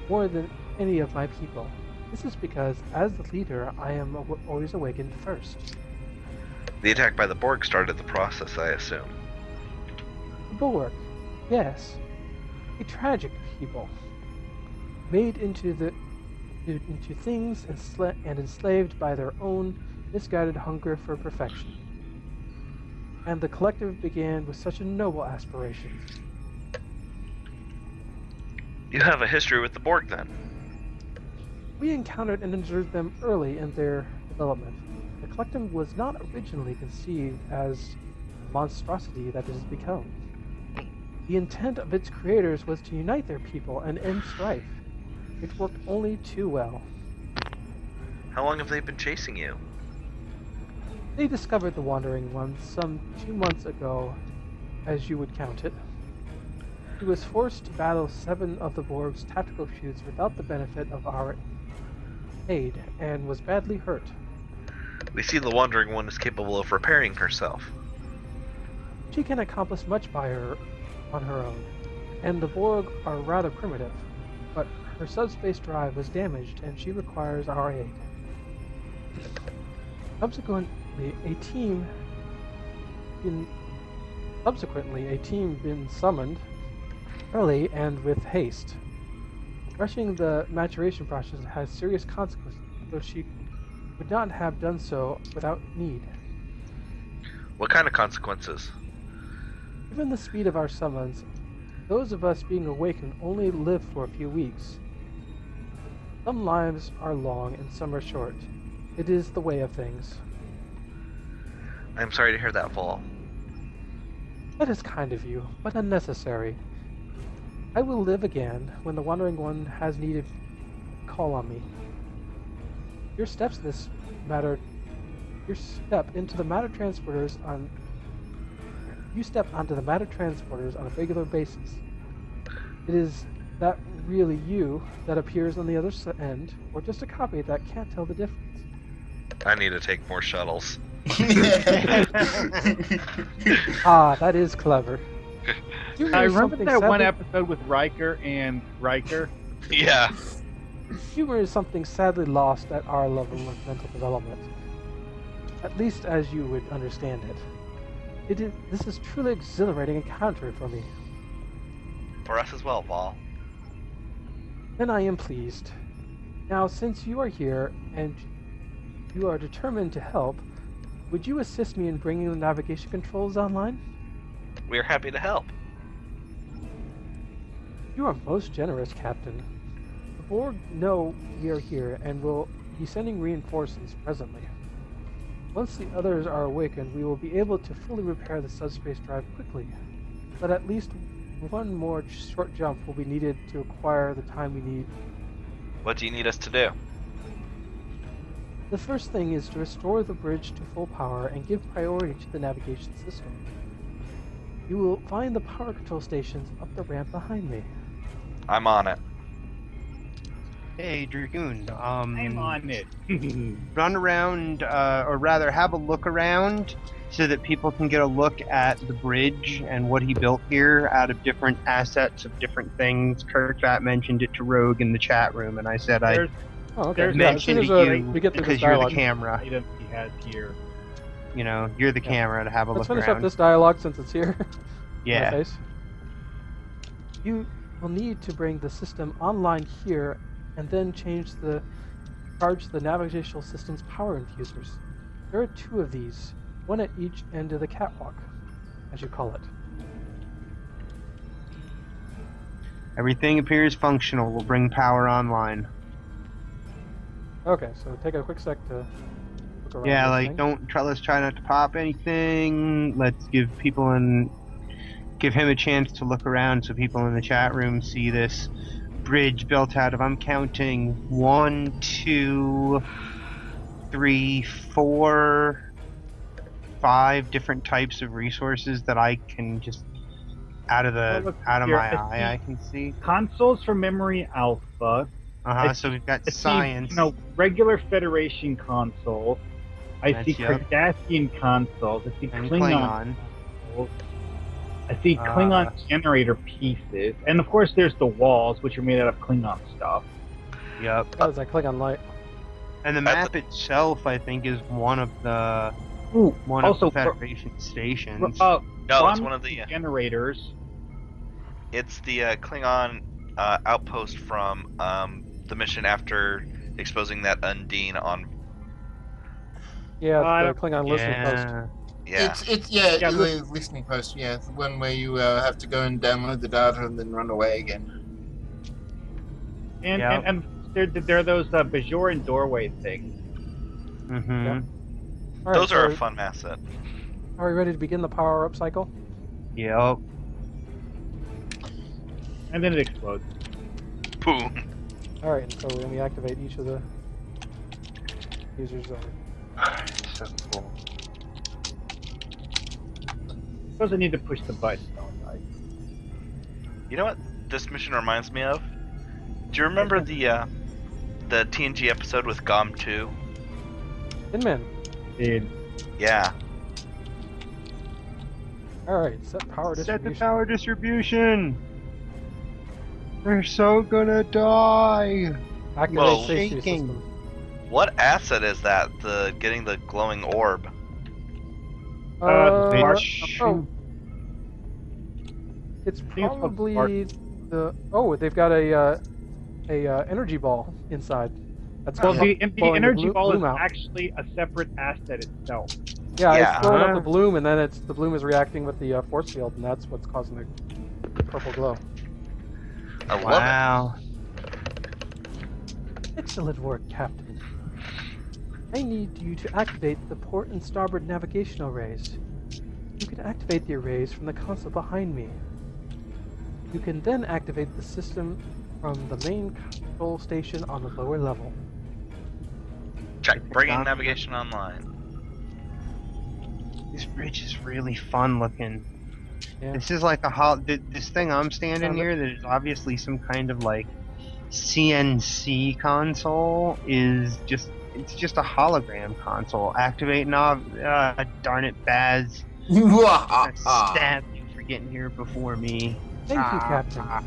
[SPEAKER 4] more than any of my people. This is because, as the leader, I am always awakened first.
[SPEAKER 3] The attack by the Borg started the process, I assume.
[SPEAKER 4] The Borg, yes. A tragic people. Made into the into things ensla- and enslaved by their own misguided hunger for perfection. And the collective began with such a noble aspiration.
[SPEAKER 3] You have a history with the Borg then.
[SPEAKER 4] We encountered and observed them early in their development. The Collectum was not originally conceived as the monstrosity that it has become. The intent of its creators was to unite their people and end strife. It worked only too well.
[SPEAKER 3] How long have they been chasing you?
[SPEAKER 4] They discovered the Wandering One some two months ago, as you would count it. He was forced to battle seven of the Borg's tactical shoots without the benefit of our aid, and was badly hurt.
[SPEAKER 3] We see the Wandering One is capable of repairing herself.
[SPEAKER 4] She can accomplish much by her on her own, and the Borg are rather primitive, but her subspace drive was damaged and she requires our aid. Subsequently, a team been subsequently a team been summoned early and with haste. Rushing the maturation process has serious consequences, though she would not have done so without need.
[SPEAKER 3] What kind of consequences?
[SPEAKER 4] Given the speed of our summons, those of us being awakened only live for a few weeks. Some lives are long and some are short. It is the way of things.
[SPEAKER 3] I'm sorry to hear that, Vol.
[SPEAKER 4] That is kind of you, but unnecessary. I will live again when the Wandering One has need to call on me. Your steps in this matter, your step into the matter transporters on you step onto the matter transporters on a regular basis. It is that really you that appears on the other end, or just a copy that can't tell the difference.
[SPEAKER 3] I need to take more shuttles.
[SPEAKER 4] Ah, that is clever. Humor
[SPEAKER 6] I remember
[SPEAKER 4] something
[SPEAKER 6] that one episode with Riker and Riker.
[SPEAKER 3] yeah.
[SPEAKER 4] Humor is something sadly lost at our level of mental development. At least as you would understand it. It is, this is truly exhilarating encounter for me.
[SPEAKER 3] For us as well, Vol.
[SPEAKER 4] Then I am pleased. Now, since you are here and you are determined to help, would you assist me in bringing the navigation controls online?
[SPEAKER 3] We are happy to help.
[SPEAKER 4] You are most generous, Captain. The Borg know we are here and will be sending reinforcements presently. Once the others are awakened, we will be able to fully repair the subspace drive quickly. But at least one more short jump will be needed to acquire the time we need.
[SPEAKER 3] What do you need us to do?
[SPEAKER 4] The first thing is to restore the bridge to full power and give priority to the navigation system. You will find the power control stations up the ramp behind me.
[SPEAKER 3] I'm on it.
[SPEAKER 2] Hey, Dragoon. Um,
[SPEAKER 6] I'm on it.
[SPEAKER 2] run around, uh, or rather, have a look around so that people can get a look at the bridge and what he built here out of different assets of different things. Kurtzat mentioned it to Rogue in the chat room, and I said I
[SPEAKER 6] There's
[SPEAKER 4] Oh, okay.
[SPEAKER 6] There's
[SPEAKER 4] Yeah, as
[SPEAKER 2] mentioned
[SPEAKER 4] soon as
[SPEAKER 2] to you
[SPEAKER 4] we get through this
[SPEAKER 2] because you're the
[SPEAKER 4] dialogue,
[SPEAKER 2] camera.
[SPEAKER 6] items he has here.
[SPEAKER 2] You know, you're the
[SPEAKER 4] Yeah.
[SPEAKER 2] camera to have a
[SPEAKER 4] let's
[SPEAKER 2] look
[SPEAKER 4] finish
[SPEAKER 2] around.
[SPEAKER 4] up this dialogue since it's here.
[SPEAKER 2] yeah.
[SPEAKER 4] face. You will need to bring the system online here, and then change the charge the navigational system's power infusers. There are two of these, one at each end of the catwalk, as you call it.
[SPEAKER 2] Everything appears functional. We'll bring power online.
[SPEAKER 4] Okay, so take a quick sec to look around.
[SPEAKER 2] Yeah, like
[SPEAKER 4] thing.
[SPEAKER 2] don't try. Let's try not to pop anything. Let's give people an give him a chance to look around so people in the chat room see this bridge built out of. I'm counting one, two, three, four, five different types of resources that I can just out of the
[SPEAKER 6] look
[SPEAKER 2] out of my eye I can see.
[SPEAKER 6] Consoles for memory alpha.
[SPEAKER 2] Uh huh. So we've got
[SPEAKER 6] I see,
[SPEAKER 2] science.
[SPEAKER 6] you know, regular Federation consoles. I
[SPEAKER 2] That's-
[SPEAKER 6] see
[SPEAKER 2] yep.
[SPEAKER 6] Cardassian consoles. I see
[SPEAKER 2] and
[SPEAKER 6] Klingon,
[SPEAKER 2] Klingon.
[SPEAKER 6] consoles. I see
[SPEAKER 2] Uh,
[SPEAKER 6] Klingon generator pieces, and of course, there's the walls, which are made out of Klingon stuff.
[SPEAKER 2] Yep.
[SPEAKER 4] How does that click on light?
[SPEAKER 2] And the
[SPEAKER 3] That's
[SPEAKER 2] map itself, I think, is one of the
[SPEAKER 6] Ooh,
[SPEAKER 2] one
[SPEAKER 6] also
[SPEAKER 2] of the
[SPEAKER 6] for-
[SPEAKER 2] Federation stations.
[SPEAKER 6] uh,
[SPEAKER 3] No, it's one of the.
[SPEAKER 6] generators.
[SPEAKER 3] It's the uh, Klingon uh, outpost from um, the mission after exposing that Undine on.
[SPEAKER 4] Yeah,
[SPEAKER 6] Well,
[SPEAKER 4] the
[SPEAKER 6] don't-
[SPEAKER 4] Klingon listening post.
[SPEAKER 2] Yeah.
[SPEAKER 3] Yeah.
[SPEAKER 5] It's it's yeah,
[SPEAKER 6] Yeah,
[SPEAKER 5] the
[SPEAKER 6] li-
[SPEAKER 5] listening post. Yeah, the one where you uh, have to go and download the data and then run away again.
[SPEAKER 6] And
[SPEAKER 2] Yeah.
[SPEAKER 6] and, and there, there are those uh, Bajoran doorway things.
[SPEAKER 2] Mm-hmm.
[SPEAKER 4] Yeah. All right,
[SPEAKER 3] Those are
[SPEAKER 4] so
[SPEAKER 3] a fun asset.
[SPEAKER 4] Are we ready to begin the power up cycle?
[SPEAKER 2] Yep.
[SPEAKER 6] And then it explodes.
[SPEAKER 3] Boom.
[SPEAKER 4] All right, so let me activate each of the users. Of...
[SPEAKER 2] So cool.
[SPEAKER 6] Suppose I need to push the button, don't I?
[SPEAKER 3] You know what this mission reminds me of? Do you remember the uh, the TNG episode with Gomtuu?
[SPEAKER 4] Inman.
[SPEAKER 6] Dude.
[SPEAKER 3] Yeah.
[SPEAKER 4] All right, set power
[SPEAKER 2] Set the
[SPEAKER 4] distribution.
[SPEAKER 2] power distribution. They're so gonna die.
[SPEAKER 4] Activate
[SPEAKER 3] Whoa.
[SPEAKER 4] safety
[SPEAKER 2] Shaking.
[SPEAKER 4] system.
[SPEAKER 3] What asset is that? The getting the glowing orb.
[SPEAKER 4] Uh,
[SPEAKER 6] Uh,
[SPEAKER 2] March.
[SPEAKER 4] oh, it's
[SPEAKER 6] think it's
[SPEAKER 4] probably the. Oh, they've got a uh, a uh, energy ball inside. That's
[SPEAKER 6] Well,
[SPEAKER 4] glo-
[SPEAKER 6] the, the
[SPEAKER 4] blowing
[SPEAKER 6] energy
[SPEAKER 4] blo-
[SPEAKER 6] ball is
[SPEAKER 4] bloom out.
[SPEAKER 6] actually a separate asset itself.
[SPEAKER 4] Yeah,
[SPEAKER 3] Yeah.
[SPEAKER 4] it's throwing
[SPEAKER 2] Uh-huh.
[SPEAKER 4] up the bloom, and then it's the bloom is reacting with the uh, force field, and that's what's causing the purple glow.
[SPEAKER 3] I love
[SPEAKER 2] Wow.
[SPEAKER 4] Excellent work, Captain. I need you to activate the port and starboard navigation arrays. You can activate the arrays from the console behind me. You can then activate the system from the main control station on the lower level.
[SPEAKER 3] it. Check. Bringing navigation online.
[SPEAKER 2] This bridge is really fun looking.
[SPEAKER 4] Yeah.
[SPEAKER 2] This is like a hol- th- this thing I'm standing
[SPEAKER 4] Sound
[SPEAKER 2] here. That is obviously some kind of like CNC console. Is just it's just a hologram console. Activate knob. Uh, darn it, Baz! stab you for getting here before me.
[SPEAKER 4] Thank you,
[SPEAKER 2] Ah,
[SPEAKER 4] Captain.
[SPEAKER 2] ah.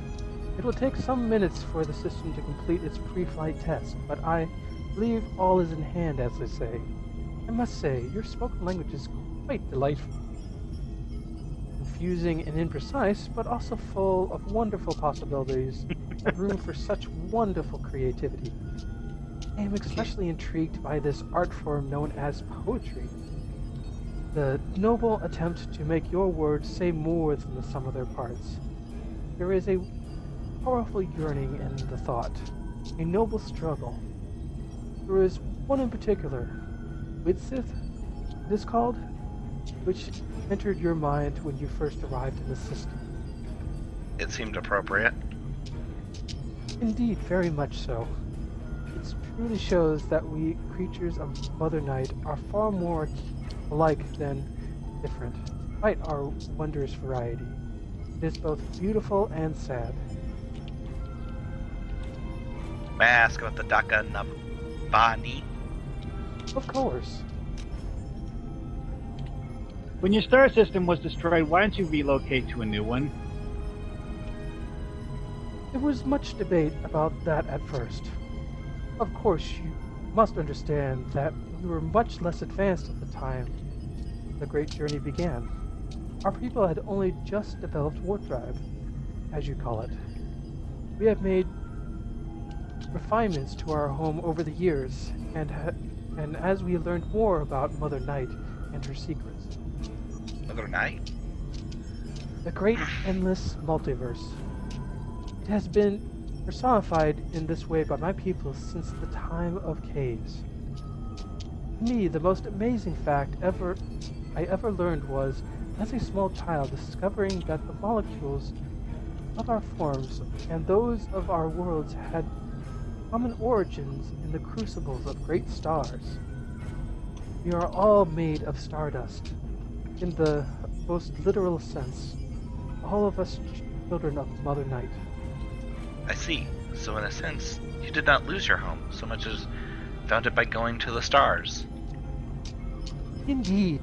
[SPEAKER 4] It will take some minutes for the system to complete its pre-flight test, but I believe all is in hand, as they say. I must say, your spoken language is quite delightful. Confusing and imprecise, but also full of wonderful possibilities and room for such wonderful creativity. I am especially intrigued by this art form known as poetry. The noble attempt to make your words say more than the sum of their parts. There is a powerful yearning in the thought, a noble struggle. There is one in particular, Widsith, it is called, which entered your mind when you first arrived in the system.
[SPEAKER 3] It seemed appropriate.
[SPEAKER 4] Indeed, very much so. It truly shows that we creatures of Mother Night are far more alike than different, despite our wondrous variety. It is both beautiful and sad.
[SPEAKER 3] May I ask about the Daka Nabani?
[SPEAKER 4] Of course.
[SPEAKER 6] When your star system was destroyed, why don't you relocate to a new one?
[SPEAKER 4] There was much debate about that at first. Of course, you must understand that we were much less advanced at the time the great journey began. Our people had only just developed warp drive, as you call it. We have made refinements to our home over the years, and ha- and as we learned more about Mother Night and her secrets,
[SPEAKER 3] Mother night?
[SPEAKER 4] the great endless multiverse. It has been personified in this way by my people since the time of caves. Me, the most amazing fact ever I ever learned was, as a small child, discovering that the molecules of our forms and those of our worlds had common origins in the crucibles of great stars. We are all made of stardust, in the most literal sense, all of us children of Mother Night.
[SPEAKER 3] I see. So in a sense, you did not lose your home so much as found it by going to the stars.
[SPEAKER 4] Indeed.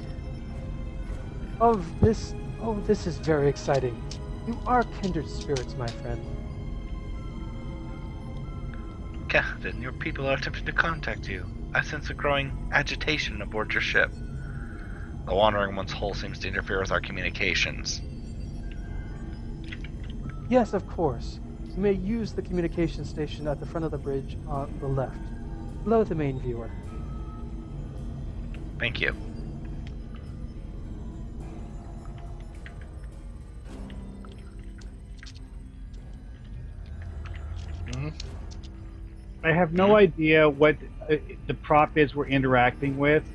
[SPEAKER 4] Of this, oh, this is very exciting. You are kindred spirits, my friend.
[SPEAKER 3] Captain, your people are attempting to contact you. I sense a growing agitation aboard your ship. The Wandering One's hull seems to interfere with our communications.
[SPEAKER 4] Yes, of course. You may use the communication station at the front of the bridge on the left. below the main viewer.
[SPEAKER 3] Thank you.
[SPEAKER 5] Mhm.
[SPEAKER 6] I have no idea what uh, the prop is we're interacting with.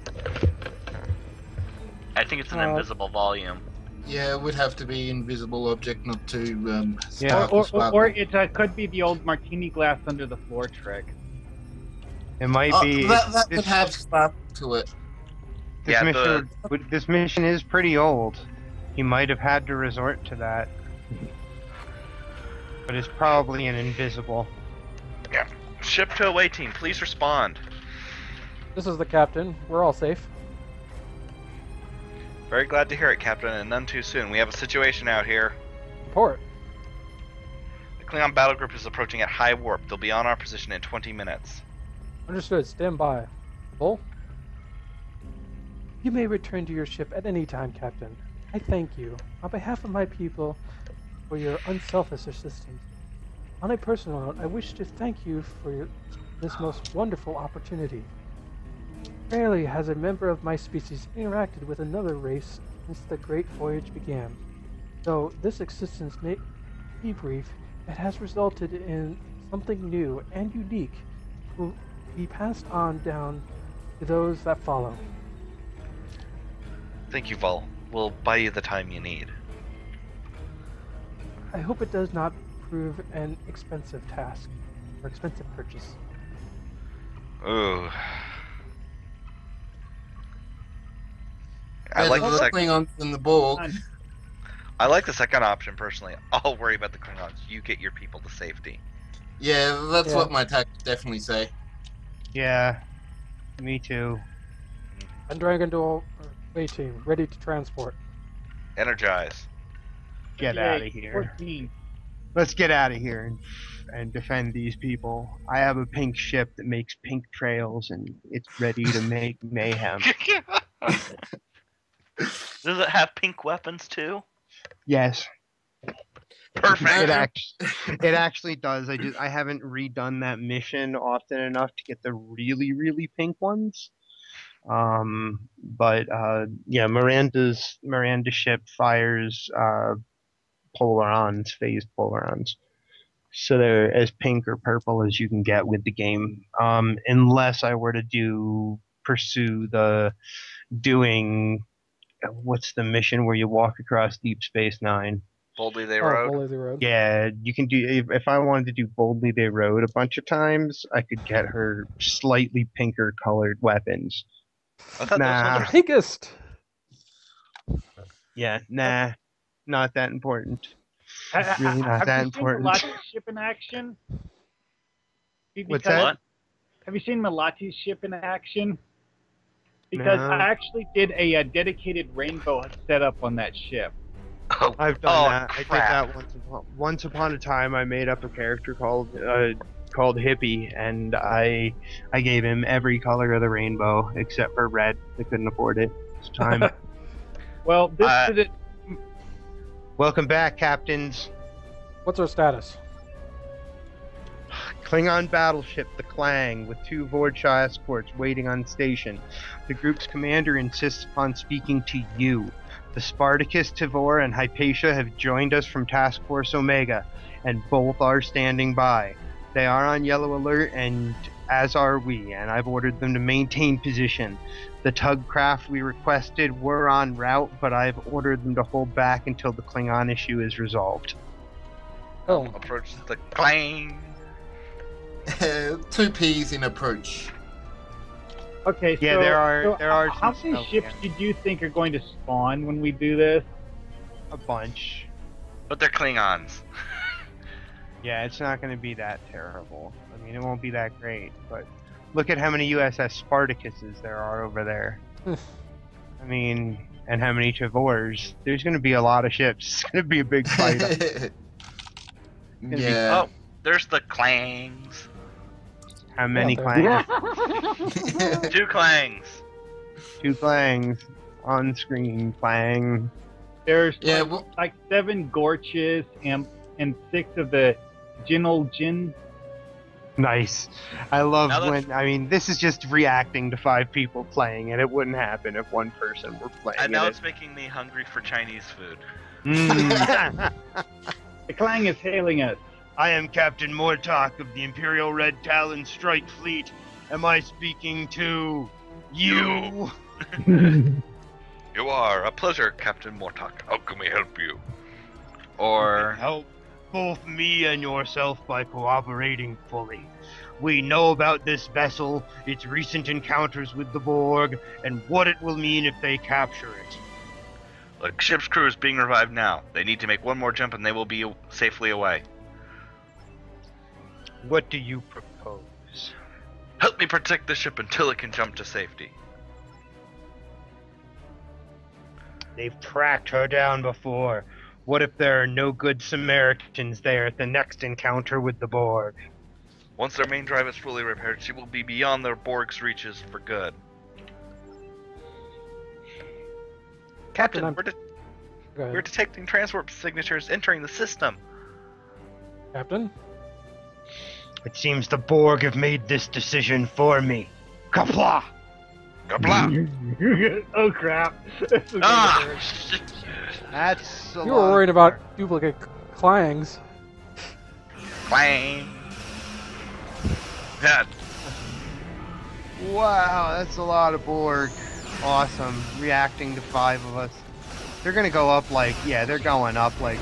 [SPEAKER 3] I think it's an
[SPEAKER 4] Uh,
[SPEAKER 3] invisible volume.
[SPEAKER 5] Yeah, it would have to be invisible object, not to um,
[SPEAKER 2] Yeah.
[SPEAKER 6] or, or, or it uh, could be the old martini glass under the floor trick.
[SPEAKER 2] It might
[SPEAKER 5] Oh,
[SPEAKER 2] be.
[SPEAKER 5] that, that
[SPEAKER 2] this,
[SPEAKER 5] would have sparkle to it.
[SPEAKER 2] this
[SPEAKER 3] Yeah,
[SPEAKER 2] mission.
[SPEAKER 3] the-
[SPEAKER 2] would- would- this mission is pretty old. He might have had to resort to that. But it's probably an invisible. Yeah.
[SPEAKER 3] Ship to away team, please respond.
[SPEAKER 4] This is the captain. We're all safe.
[SPEAKER 3] Very glad to hear it, Captain, and none too soon. We have a situation out here.
[SPEAKER 4] Report.
[SPEAKER 3] The Klingon battle group is approaching at high warp. They'll be on our position in 20 minutes.
[SPEAKER 4] Understood. Stand by. Bull? You may return to your ship at any time, Captain. I thank you, on behalf of my people, for your unselfish assistance. On a personal note, I wish to thank you for your, this most wonderful opportunity. Rarely has a member of my species interacted with another race since the Great Voyage began. Though this existence may be brief, it has resulted in something new and unique will be passed on down to those that follow.
[SPEAKER 3] Thank you, Vol. We'll buy you the time you need.
[SPEAKER 4] I hope it does not prove an expensive task or expensive purchase.
[SPEAKER 3] Ooh. I
[SPEAKER 5] Yeah,
[SPEAKER 3] like
[SPEAKER 5] the
[SPEAKER 3] the second.
[SPEAKER 5] Klingons in the ball.
[SPEAKER 6] Fine.
[SPEAKER 3] I like the second option personally. I'll worry about the Klingons. You get your people to safety.
[SPEAKER 5] Yeah, that's
[SPEAKER 4] Yeah.
[SPEAKER 5] what my tactics definitely say.
[SPEAKER 2] Yeah. Me too. Mm-hmm.
[SPEAKER 4] And Dragon Duel uh, way team ready to transport.
[SPEAKER 3] Energize.
[SPEAKER 2] Get out of here.
[SPEAKER 6] 14.
[SPEAKER 2] Let's get out of here and, and defend these people. I have a pink ship that makes pink trails and it's ready to make mayhem.
[SPEAKER 3] Does it have pink weapons too?
[SPEAKER 2] Yes,
[SPEAKER 3] Perfect.
[SPEAKER 2] it actually it actually does. I just I haven't redone that mission often enough to get the really really pink ones. Um, but uh, yeah, Miranda's Miranda's ship fires uh, polarons, phased polarons. So they're as pink or purple as you can get with the game. Um, unless I were to do pursue the doing what's the mission where you walk across Deep Space Nine?
[SPEAKER 3] Boldly they
[SPEAKER 4] Oh,
[SPEAKER 3] rode.
[SPEAKER 4] Boldly They Rode.
[SPEAKER 2] Yeah, you can do. If, if I wanted to do Boldly They Rode a bunch of times, I could get her slightly pinker colored weapons.
[SPEAKER 3] I thought
[SPEAKER 2] Nah.
[SPEAKER 3] those ones
[SPEAKER 4] Pinkest!
[SPEAKER 2] Yeah, nah, not that important.
[SPEAKER 6] Ha- ha-
[SPEAKER 2] really not
[SPEAKER 6] have
[SPEAKER 2] that
[SPEAKER 6] you
[SPEAKER 2] important.
[SPEAKER 6] Seen Malati's ship in action? Be-
[SPEAKER 2] What's that?
[SPEAKER 6] Have you seen Malati's ship in action? Because
[SPEAKER 2] No.
[SPEAKER 6] I actually did a, uh dedicated rainbow setup on that ship.
[SPEAKER 3] Oh,
[SPEAKER 2] I've done
[SPEAKER 3] oh,
[SPEAKER 2] that. I did that once. Upon, once upon a time, I made up a character called uh, called Hippie, and I I gave him every color of the rainbow except for red. I couldn't afford it. It's time.
[SPEAKER 6] Well, this
[SPEAKER 3] Uh,
[SPEAKER 6] did it.
[SPEAKER 2] Welcome back, captains.
[SPEAKER 4] What's our status?
[SPEAKER 2] Klingon battleship, the Clang, with two Vorcha escorts waiting on station. The group's commander insists upon speaking to you. The Spartacus, Tavor, and Hypatia have joined us from Task Force Omega, and both are standing by. They are on yellow alert, and as are we, and I've ordered them to maintain position. The tug craft we requested were en route, but I've ordered them to hold back until the Klingon issue is resolved.
[SPEAKER 4] Oh,
[SPEAKER 3] Approach the clang.
[SPEAKER 5] Two P's in approach.
[SPEAKER 6] Okay,
[SPEAKER 2] Yeah,
[SPEAKER 6] so,
[SPEAKER 2] there are-
[SPEAKER 6] so
[SPEAKER 2] there are
[SPEAKER 6] How many
[SPEAKER 2] stuff,
[SPEAKER 6] ships
[SPEAKER 2] yeah.
[SPEAKER 6] did you think are going to spawn when we do this?
[SPEAKER 2] A bunch.
[SPEAKER 3] But they're Klingons.
[SPEAKER 2] Yeah, it's not going to be that terrible. I mean, it won't be that great, but look at how many USS Spartacuses there are over there. I mean, and how many Tavors. There's going to be a lot of ships. It's going to be a big fight. be-
[SPEAKER 5] yeah.
[SPEAKER 3] Oh, there's the clangs.
[SPEAKER 2] How many
[SPEAKER 4] there-
[SPEAKER 2] clangs?
[SPEAKER 3] Two clangs.
[SPEAKER 2] Two clangs on screen. Clang.
[SPEAKER 6] There's
[SPEAKER 5] yeah,
[SPEAKER 6] like,
[SPEAKER 5] well,
[SPEAKER 6] like seven Gorches and and six of the Jinol Jin
[SPEAKER 2] Nice. I love
[SPEAKER 3] Now
[SPEAKER 2] when. I mean, this is just reacting to five people playing, and it wouldn't happen if one person were playing.
[SPEAKER 3] And now
[SPEAKER 2] it.
[SPEAKER 3] it's making me hungry for Chinese food.
[SPEAKER 2] Mm.
[SPEAKER 6] The Clang is hailing us.
[SPEAKER 2] I am Captain Mortok of the Imperial Red Talon Strike Fleet. Am I speaking to you?
[SPEAKER 3] You are a pleasure, Captain Mortok. How can we help you? Or
[SPEAKER 2] Help both me and yourself by cooperating fully. We know about this vessel, its recent encounters with the Borg, and what it will mean if they capture it.
[SPEAKER 3] the ship's crew is being revived now. They need to make one more jump and they will be safely away.
[SPEAKER 2] What do you propose?
[SPEAKER 3] Help me protect the ship until it can jump to safety.
[SPEAKER 2] They've tracked her down before. What if there are no good Samaritans there at the next encounter with the Borg?
[SPEAKER 3] Once their main drive is fully repaired, she will be beyond the Borg's reaches for good. Captain,
[SPEAKER 4] I'm-
[SPEAKER 3] we're, de-
[SPEAKER 4] Go ahead.
[SPEAKER 3] we're detecting transport signatures entering the system.
[SPEAKER 4] Captain?
[SPEAKER 2] It seems the Borg have made this decision for me. Qapla'!
[SPEAKER 3] Kabla!
[SPEAKER 6] oh crap! This
[SPEAKER 3] ah!
[SPEAKER 6] gonna hurt.
[SPEAKER 3] shit.
[SPEAKER 2] That's a
[SPEAKER 4] You were worried about duplicate clangs.
[SPEAKER 3] Clang! Yeah,
[SPEAKER 2] Wow, that's a lot of Borg. Awesome. Reacting to five of us. They're gonna go up like, yeah, they're going up like,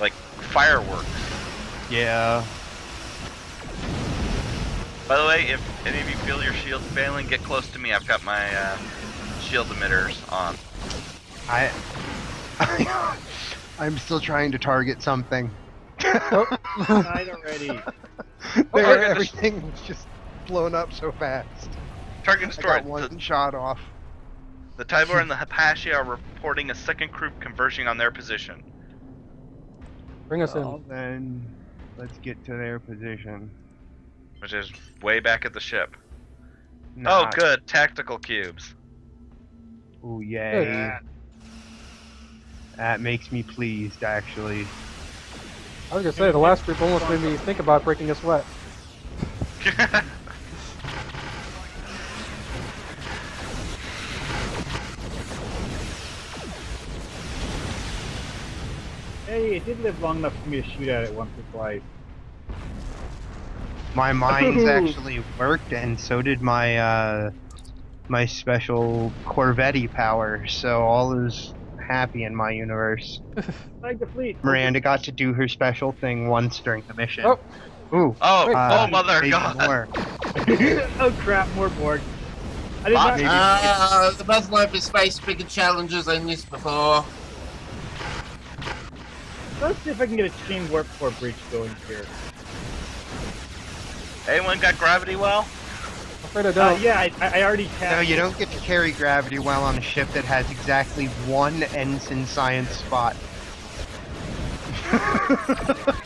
[SPEAKER 3] like fireworks.
[SPEAKER 2] yeah.
[SPEAKER 3] By the way, if any of you feel your shield failing, get close to me. I've got my uh, shield emitters on.
[SPEAKER 2] I, I'm still trying to target something.
[SPEAKER 6] Died already.
[SPEAKER 2] There, everything was just blown up so fast.
[SPEAKER 3] Target
[SPEAKER 2] I
[SPEAKER 3] destroyed.
[SPEAKER 2] got one
[SPEAKER 3] The,
[SPEAKER 2] shot off.
[SPEAKER 3] the Tavor and the Hypatia are reporting a second group converging on their position.
[SPEAKER 4] Bring us
[SPEAKER 2] Well,
[SPEAKER 4] in.
[SPEAKER 2] then let's get to their position.
[SPEAKER 3] Which is way back at the ship. Oh, good. Tactical cubes.
[SPEAKER 2] Ooh, yay.
[SPEAKER 6] Yeah.
[SPEAKER 2] That makes me pleased, actually.
[SPEAKER 4] I was gonna say the last group almost made me think about breaking a sweat.
[SPEAKER 6] Hey, it did live long enough for me to shoot at it once or twice.
[SPEAKER 2] My mines actually worked, and so did my uh, my special Corvette power. So all is happy in my universe.
[SPEAKER 6] Like the fleet.
[SPEAKER 2] Miranda got to do her special thing once during the mission.
[SPEAKER 4] Oh.
[SPEAKER 2] Ooh.
[SPEAKER 3] oh,
[SPEAKER 4] Wait,
[SPEAKER 3] oh,
[SPEAKER 2] uh,
[SPEAKER 3] mother god.
[SPEAKER 2] more.
[SPEAKER 6] oh crap, more Borg. I did not...
[SPEAKER 3] maybe-
[SPEAKER 5] Uh, the Battle Over Space bigger challenges than this before.
[SPEAKER 6] Let's see if I can get a chain warp core breach going here.
[SPEAKER 3] Anyone got gravity well?
[SPEAKER 4] afraid I
[SPEAKER 6] Uh,
[SPEAKER 4] don't.
[SPEAKER 6] yeah, I, I I already
[SPEAKER 2] No, you don't get to carry gravity well on a ship that has exactly one ensign science spot.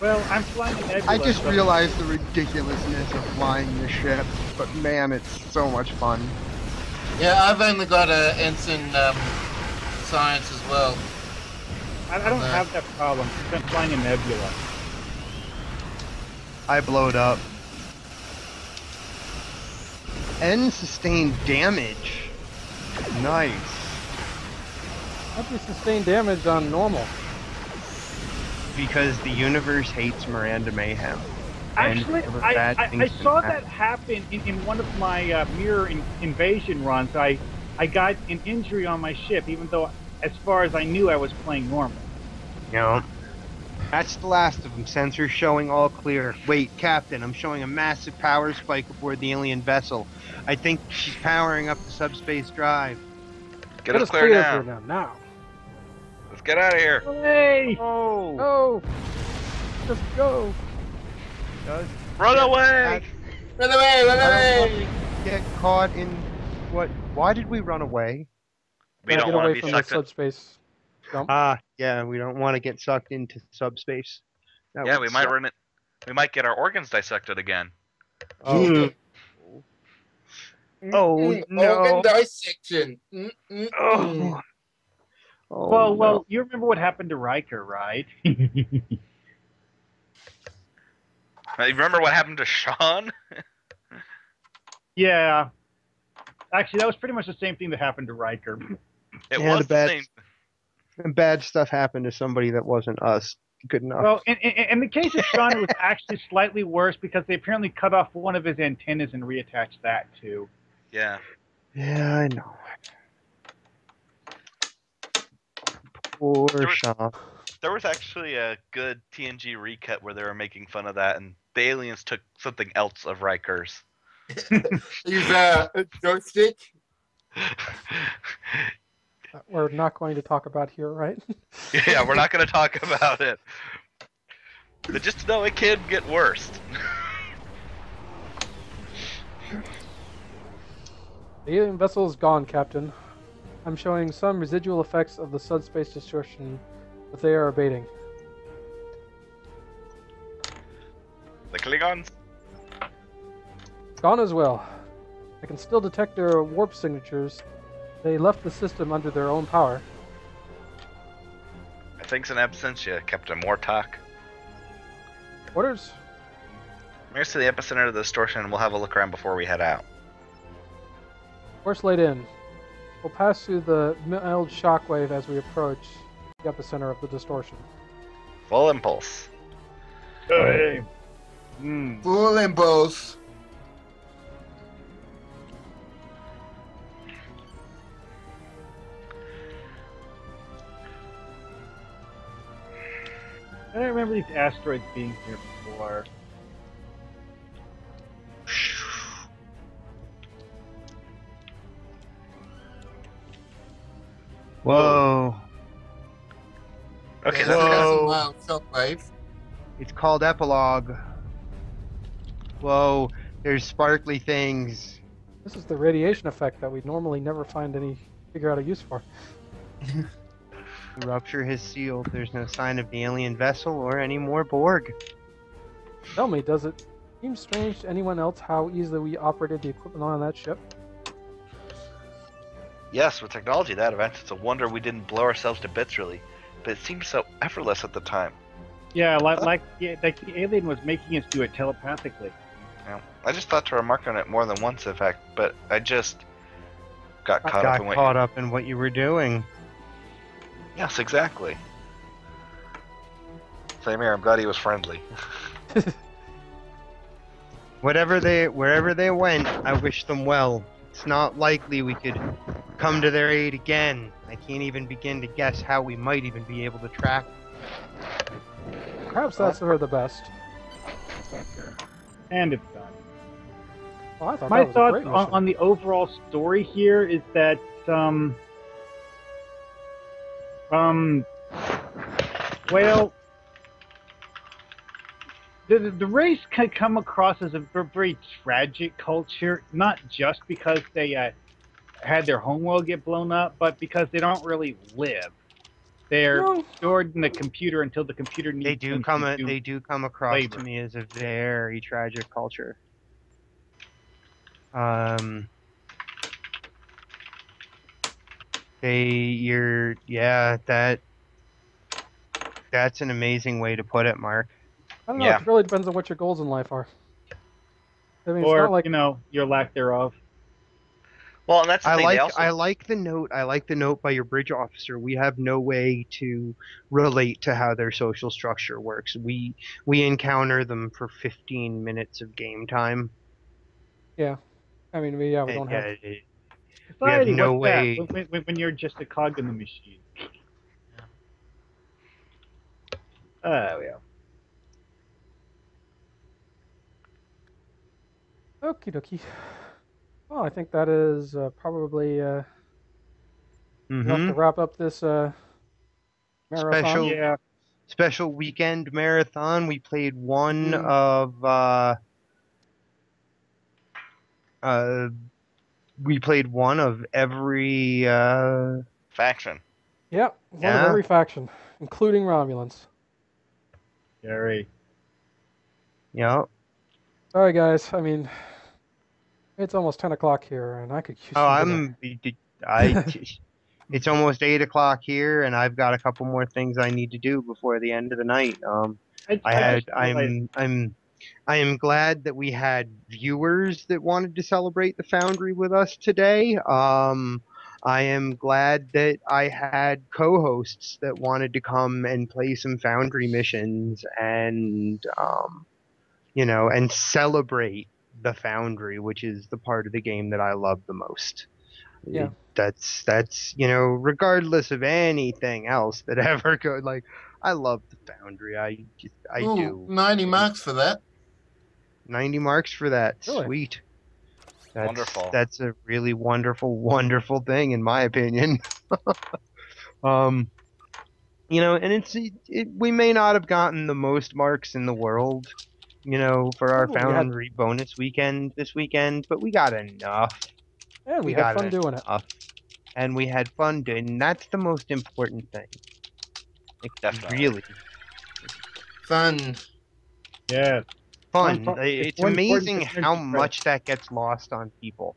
[SPEAKER 6] Well, I'm flying an Nebula.
[SPEAKER 2] I just
[SPEAKER 6] so-
[SPEAKER 2] realized the ridiculousness of flying the ship, but man, it's so much fun.
[SPEAKER 5] Yeah, I've only got a ensign um, science as well.
[SPEAKER 6] I, I don't have that problem. I'm flying a Nebula.
[SPEAKER 2] I blowed up. N sustained damage. Nice.
[SPEAKER 4] How'd you sustain damage on normal?
[SPEAKER 2] Because the universe hates Miranda Mayhem.
[SPEAKER 6] Actually, I, I, I saw
[SPEAKER 2] can
[SPEAKER 6] that happen in, in one of my uh, mirror in, invasion runs. I, I got an injury on my ship, even though, as far as I knew, I was playing normal.
[SPEAKER 2] You know? That's the last of them. Sensors showing all clear. Wait, Captain, I'm showing a massive power spike aboard the alien vessel. I think she's powering up the subspace drive.
[SPEAKER 3] Get, us clear
[SPEAKER 4] clear
[SPEAKER 3] now.
[SPEAKER 4] here now. Now.
[SPEAKER 3] Let's get out of here.
[SPEAKER 6] Hey!
[SPEAKER 2] Oh!
[SPEAKER 4] Go. Just go.
[SPEAKER 2] Does
[SPEAKER 3] Run away!
[SPEAKER 5] Run away, run away!
[SPEAKER 2] get caught in what? Why did we run away?
[SPEAKER 3] We
[SPEAKER 4] Gotta
[SPEAKER 3] don't
[SPEAKER 4] get
[SPEAKER 3] want
[SPEAKER 4] away
[SPEAKER 3] to be
[SPEAKER 4] from the
[SPEAKER 3] sucked in.
[SPEAKER 4] subspace. Dump.
[SPEAKER 2] Ah, yeah, we don't want to get sucked into subspace. That
[SPEAKER 3] Yeah,
[SPEAKER 2] would
[SPEAKER 3] we might run it. We might get our organs dissected again.
[SPEAKER 2] Oh, Oh,
[SPEAKER 5] Mm,
[SPEAKER 2] no.
[SPEAKER 5] Organ dissection.
[SPEAKER 2] Oh. Oh,
[SPEAKER 6] well,
[SPEAKER 2] no.
[SPEAKER 6] well, you remember what happened to Riker, right?
[SPEAKER 3] You remember what happened to Sean?
[SPEAKER 6] Yeah. Actually, that was pretty much the same thing that happened to Riker.
[SPEAKER 3] It
[SPEAKER 2] Yeah,
[SPEAKER 3] was
[SPEAKER 2] the
[SPEAKER 3] the
[SPEAKER 2] bad-
[SPEAKER 3] same.
[SPEAKER 2] And bad stuff happened to somebody that wasn't us. Good enough.
[SPEAKER 6] Well, in, in, in the case of Sean, it was actually slightly worse because they apparently cut off one of his antennas and reattached that too.
[SPEAKER 3] Yeah.
[SPEAKER 2] yeah, I know. Poor
[SPEAKER 3] There was-
[SPEAKER 2] Sean.
[SPEAKER 3] There was actually a good TNG recut where they were making fun of that, and the aliens took something else of Riker's.
[SPEAKER 5] Use uh, a joystick.
[SPEAKER 4] that we're not going to talk about here, right?
[SPEAKER 3] yeah, we're not going to talk about it. But just to know it can get worse.
[SPEAKER 4] The alien vessel is gone, Captain. I'm showing some residual effects of the subspace distortion, but they are abating.
[SPEAKER 3] the Klingons?
[SPEAKER 4] Gone as well. I can still detect their warp signatures. They left the system under their own power.
[SPEAKER 3] Thanks in absence you absentia, Captain Mortok.
[SPEAKER 4] Orders?
[SPEAKER 3] Here's to the epicenter of the distortion, and we'll have a look around before we head out.
[SPEAKER 4] Course laid in. We'll pass through the mild shockwave as we approach the epicenter of the distortion.
[SPEAKER 3] Full impulse.
[SPEAKER 6] Hey.
[SPEAKER 2] Mm.
[SPEAKER 5] Full impulse.
[SPEAKER 6] I don't remember these asteroids being here before.
[SPEAKER 2] Whoa.
[SPEAKER 3] Okay,
[SPEAKER 5] Yeah,
[SPEAKER 3] that's
[SPEAKER 5] that's
[SPEAKER 2] Whoa.
[SPEAKER 5] a mild shockwave.
[SPEAKER 2] It's called epilogue. Whoa, there's sparkly things.
[SPEAKER 4] This is the radiation effect that we normally never find any figure out a use for.
[SPEAKER 2] The rupture has sealed. There's no sign of the alien vessel or any more Borg.
[SPEAKER 4] Tell me, does it seem strange to anyone else how easily we operated the equipment on that ship?
[SPEAKER 3] Yes, with technology that advanced, it's a wonder we didn't blow ourselves to bits, really. But it seemed so effortless at the time.
[SPEAKER 6] Yeah, like like yeah, like the alien was making us do it telepathically.
[SPEAKER 3] Yeah. I just thought to remark on it more than once, in fact, but I just got caught
[SPEAKER 2] Got
[SPEAKER 3] up in what.
[SPEAKER 2] caught up in what you were doing.
[SPEAKER 3] Yes, exactly. Same here. I'm glad he was friendly.
[SPEAKER 2] Whatever they, wherever they went, I wish them well. It's not likely we could come to their aid again. I can't even begin to guess how we might even be able to track.
[SPEAKER 4] Perhaps that's for the best.
[SPEAKER 6] And it's done.
[SPEAKER 4] Well, I thought
[SPEAKER 6] My
[SPEAKER 4] that
[SPEAKER 6] thoughts on, on the overall story here is that um um well the, the, the race can come across as a very tragic culture, not just because they uh, had their homeworld get blown up, but because they don't really live. They're
[SPEAKER 4] No,
[SPEAKER 6] stored in the computer until the computer needs
[SPEAKER 2] They do
[SPEAKER 6] them
[SPEAKER 2] come,
[SPEAKER 6] to
[SPEAKER 2] a,
[SPEAKER 6] do
[SPEAKER 2] they do come across
[SPEAKER 6] labor.
[SPEAKER 2] to me as a very tragic culture. Um, they, you're, yeah, that, that's an amazing way to put it, Mark.
[SPEAKER 4] I don't know.
[SPEAKER 3] Yeah.
[SPEAKER 4] It really depends on what your goals in life are. I mean, it's
[SPEAKER 6] or
[SPEAKER 4] not like
[SPEAKER 6] you know your lack thereof.
[SPEAKER 3] Well, and that's the
[SPEAKER 2] I
[SPEAKER 3] thing.
[SPEAKER 2] like
[SPEAKER 3] they also,
[SPEAKER 2] I like the note. I like the note by your bridge officer. We have no way to relate to how their social structure works. We we encounter them for 15 minutes of game time.
[SPEAKER 4] Yeah, I mean, we, yeah, we don't
[SPEAKER 2] yeah,
[SPEAKER 4] have.
[SPEAKER 2] it-
[SPEAKER 6] Society,
[SPEAKER 2] no
[SPEAKER 6] what's that?
[SPEAKER 2] way-
[SPEAKER 6] When, when, when you're just a cog in the machine. Oh yeah.
[SPEAKER 4] Okie dokie. Well, I think that is uh, probably uh, enough to wrap up this uh, marathon.
[SPEAKER 2] Special-
[SPEAKER 6] Yeah.
[SPEAKER 2] special weekend marathon. We played one
[SPEAKER 4] Mm.
[SPEAKER 2] of uh, uh, we played one of every uh,
[SPEAKER 3] faction.
[SPEAKER 4] Yep, one
[SPEAKER 2] Yeah.
[SPEAKER 4] of every faction, including Romulans.
[SPEAKER 6] Gary.
[SPEAKER 2] yeah.
[SPEAKER 4] Sorry, guys. I mean, it's almost 10 o'clock here, and I could use
[SPEAKER 2] Oh. I'm I. it's almost eight o'clock here, and I've got a couple more things I need to do before the end of the night. Um, I had
[SPEAKER 6] just realized-
[SPEAKER 2] I'm I'm I am glad that we had viewers that wanted to celebrate the Foundry with us today. Um, I am glad that I had co-hosts that wanted to come and play some Foundry missions and, um, you know, and celebrate the Foundry, which is the part of the game that I love the most.
[SPEAKER 4] Yeah.
[SPEAKER 2] That's that's you know, regardless of anything else that ever go like, I love the Foundry. I just I
[SPEAKER 5] Ooh,
[SPEAKER 2] do.
[SPEAKER 5] 90 marks for that.
[SPEAKER 2] 90 marks for that.
[SPEAKER 4] Really?
[SPEAKER 2] Sweet. That's,
[SPEAKER 3] Wonderful.
[SPEAKER 2] That's a really wonderful, wonderful thing, in my opinion. um, you know, and it's it, it, we may not have gotten the most marks in the world, you know, for our
[SPEAKER 4] Oh, we had-
[SPEAKER 2] Foundry bonus weekend this weekend, but we got enough,
[SPEAKER 4] And we,
[SPEAKER 2] We
[SPEAKER 4] had
[SPEAKER 2] got
[SPEAKER 4] fun
[SPEAKER 2] it.
[SPEAKER 4] doing it.
[SPEAKER 2] and we had fun doing. And that's the most important thing. Like,
[SPEAKER 3] Definitely.
[SPEAKER 2] Really
[SPEAKER 5] Fun.
[SPEAKER 6] Yeah.
[SPEAKER 2] Fun.
[SPEAKER 6] One it's
[SPEAKER 2] it's amazing how much that gets lost on people.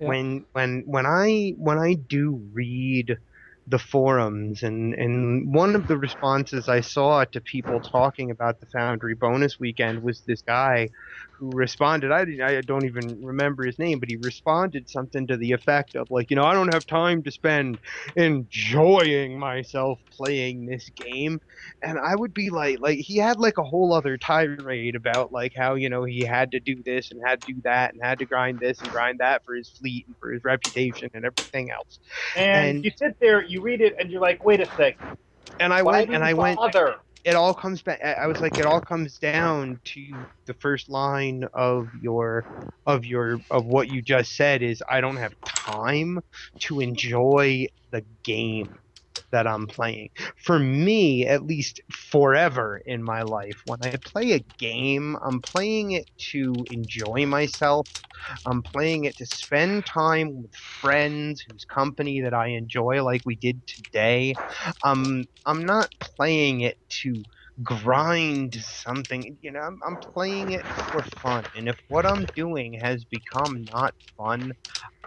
[SPEAKER 4] Yeah.
[SPEAKER 2] When when when I when I do read the forums and and one of the responses I saw to people talking about the Foundry bonus weekend was this guy who responded I didn't- I don't even remember his name but he responded something to the effect of like you know I don't have time to spend enjoying myself playing this game and I would be like, like he had like a whole other tirade about like how you know he had to do this and had to do that and had to grind this and grind that for his fleet and for his reputation and everything else.
[SPEAKER 6] And,
[SPEAKER 2] And-
[SPEAKER 6] you sit there, you read it, and you're like, wait a sec.
[SPEAKER 2] And I
[SPEAKER 6] why
[SPEAKER 2] went and I went. It all comes back. I was like, it all comes down to the first line of your of your of what you just said is I don't have time to enjoy the game that I'm playing. For me, at least forever in my life, when I play a game, I'm playing it to enjoy myself. I'm playing it to spend time with friends whose company that I enjoy, like we did today. Um, I'm not playing it to grind something. You know, I'm, I'm playing it for fun. And if what I'm doing has become not fun,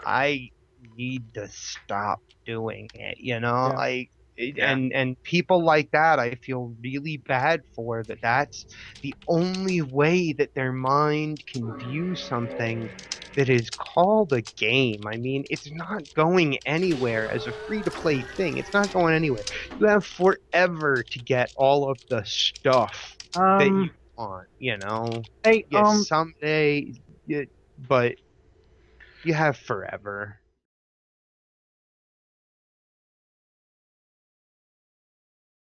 [SPEAKER 2] I need to stop doing it. You know,
[SPEAKER 4] Yeah.
[SPEAKER 2] It-
[SPEAKER 3] Yeah.
[SPEAKER 2] And and people like that, I feel really bad for. That that's the only way that their mind can view something that is called a game. I mean, it's not going anywhere as a free to play thing. It's not going anywhere. You have forever to get all of the stuff that
[SPEAKER 6] Um,
[SPEAKER 2] you want, you know?
[SPEAKER 6] hey,
[SPEAKER 2] Yes,
[SPEAKER 6] um,
[SPEAKER 2] someday, but you have forever.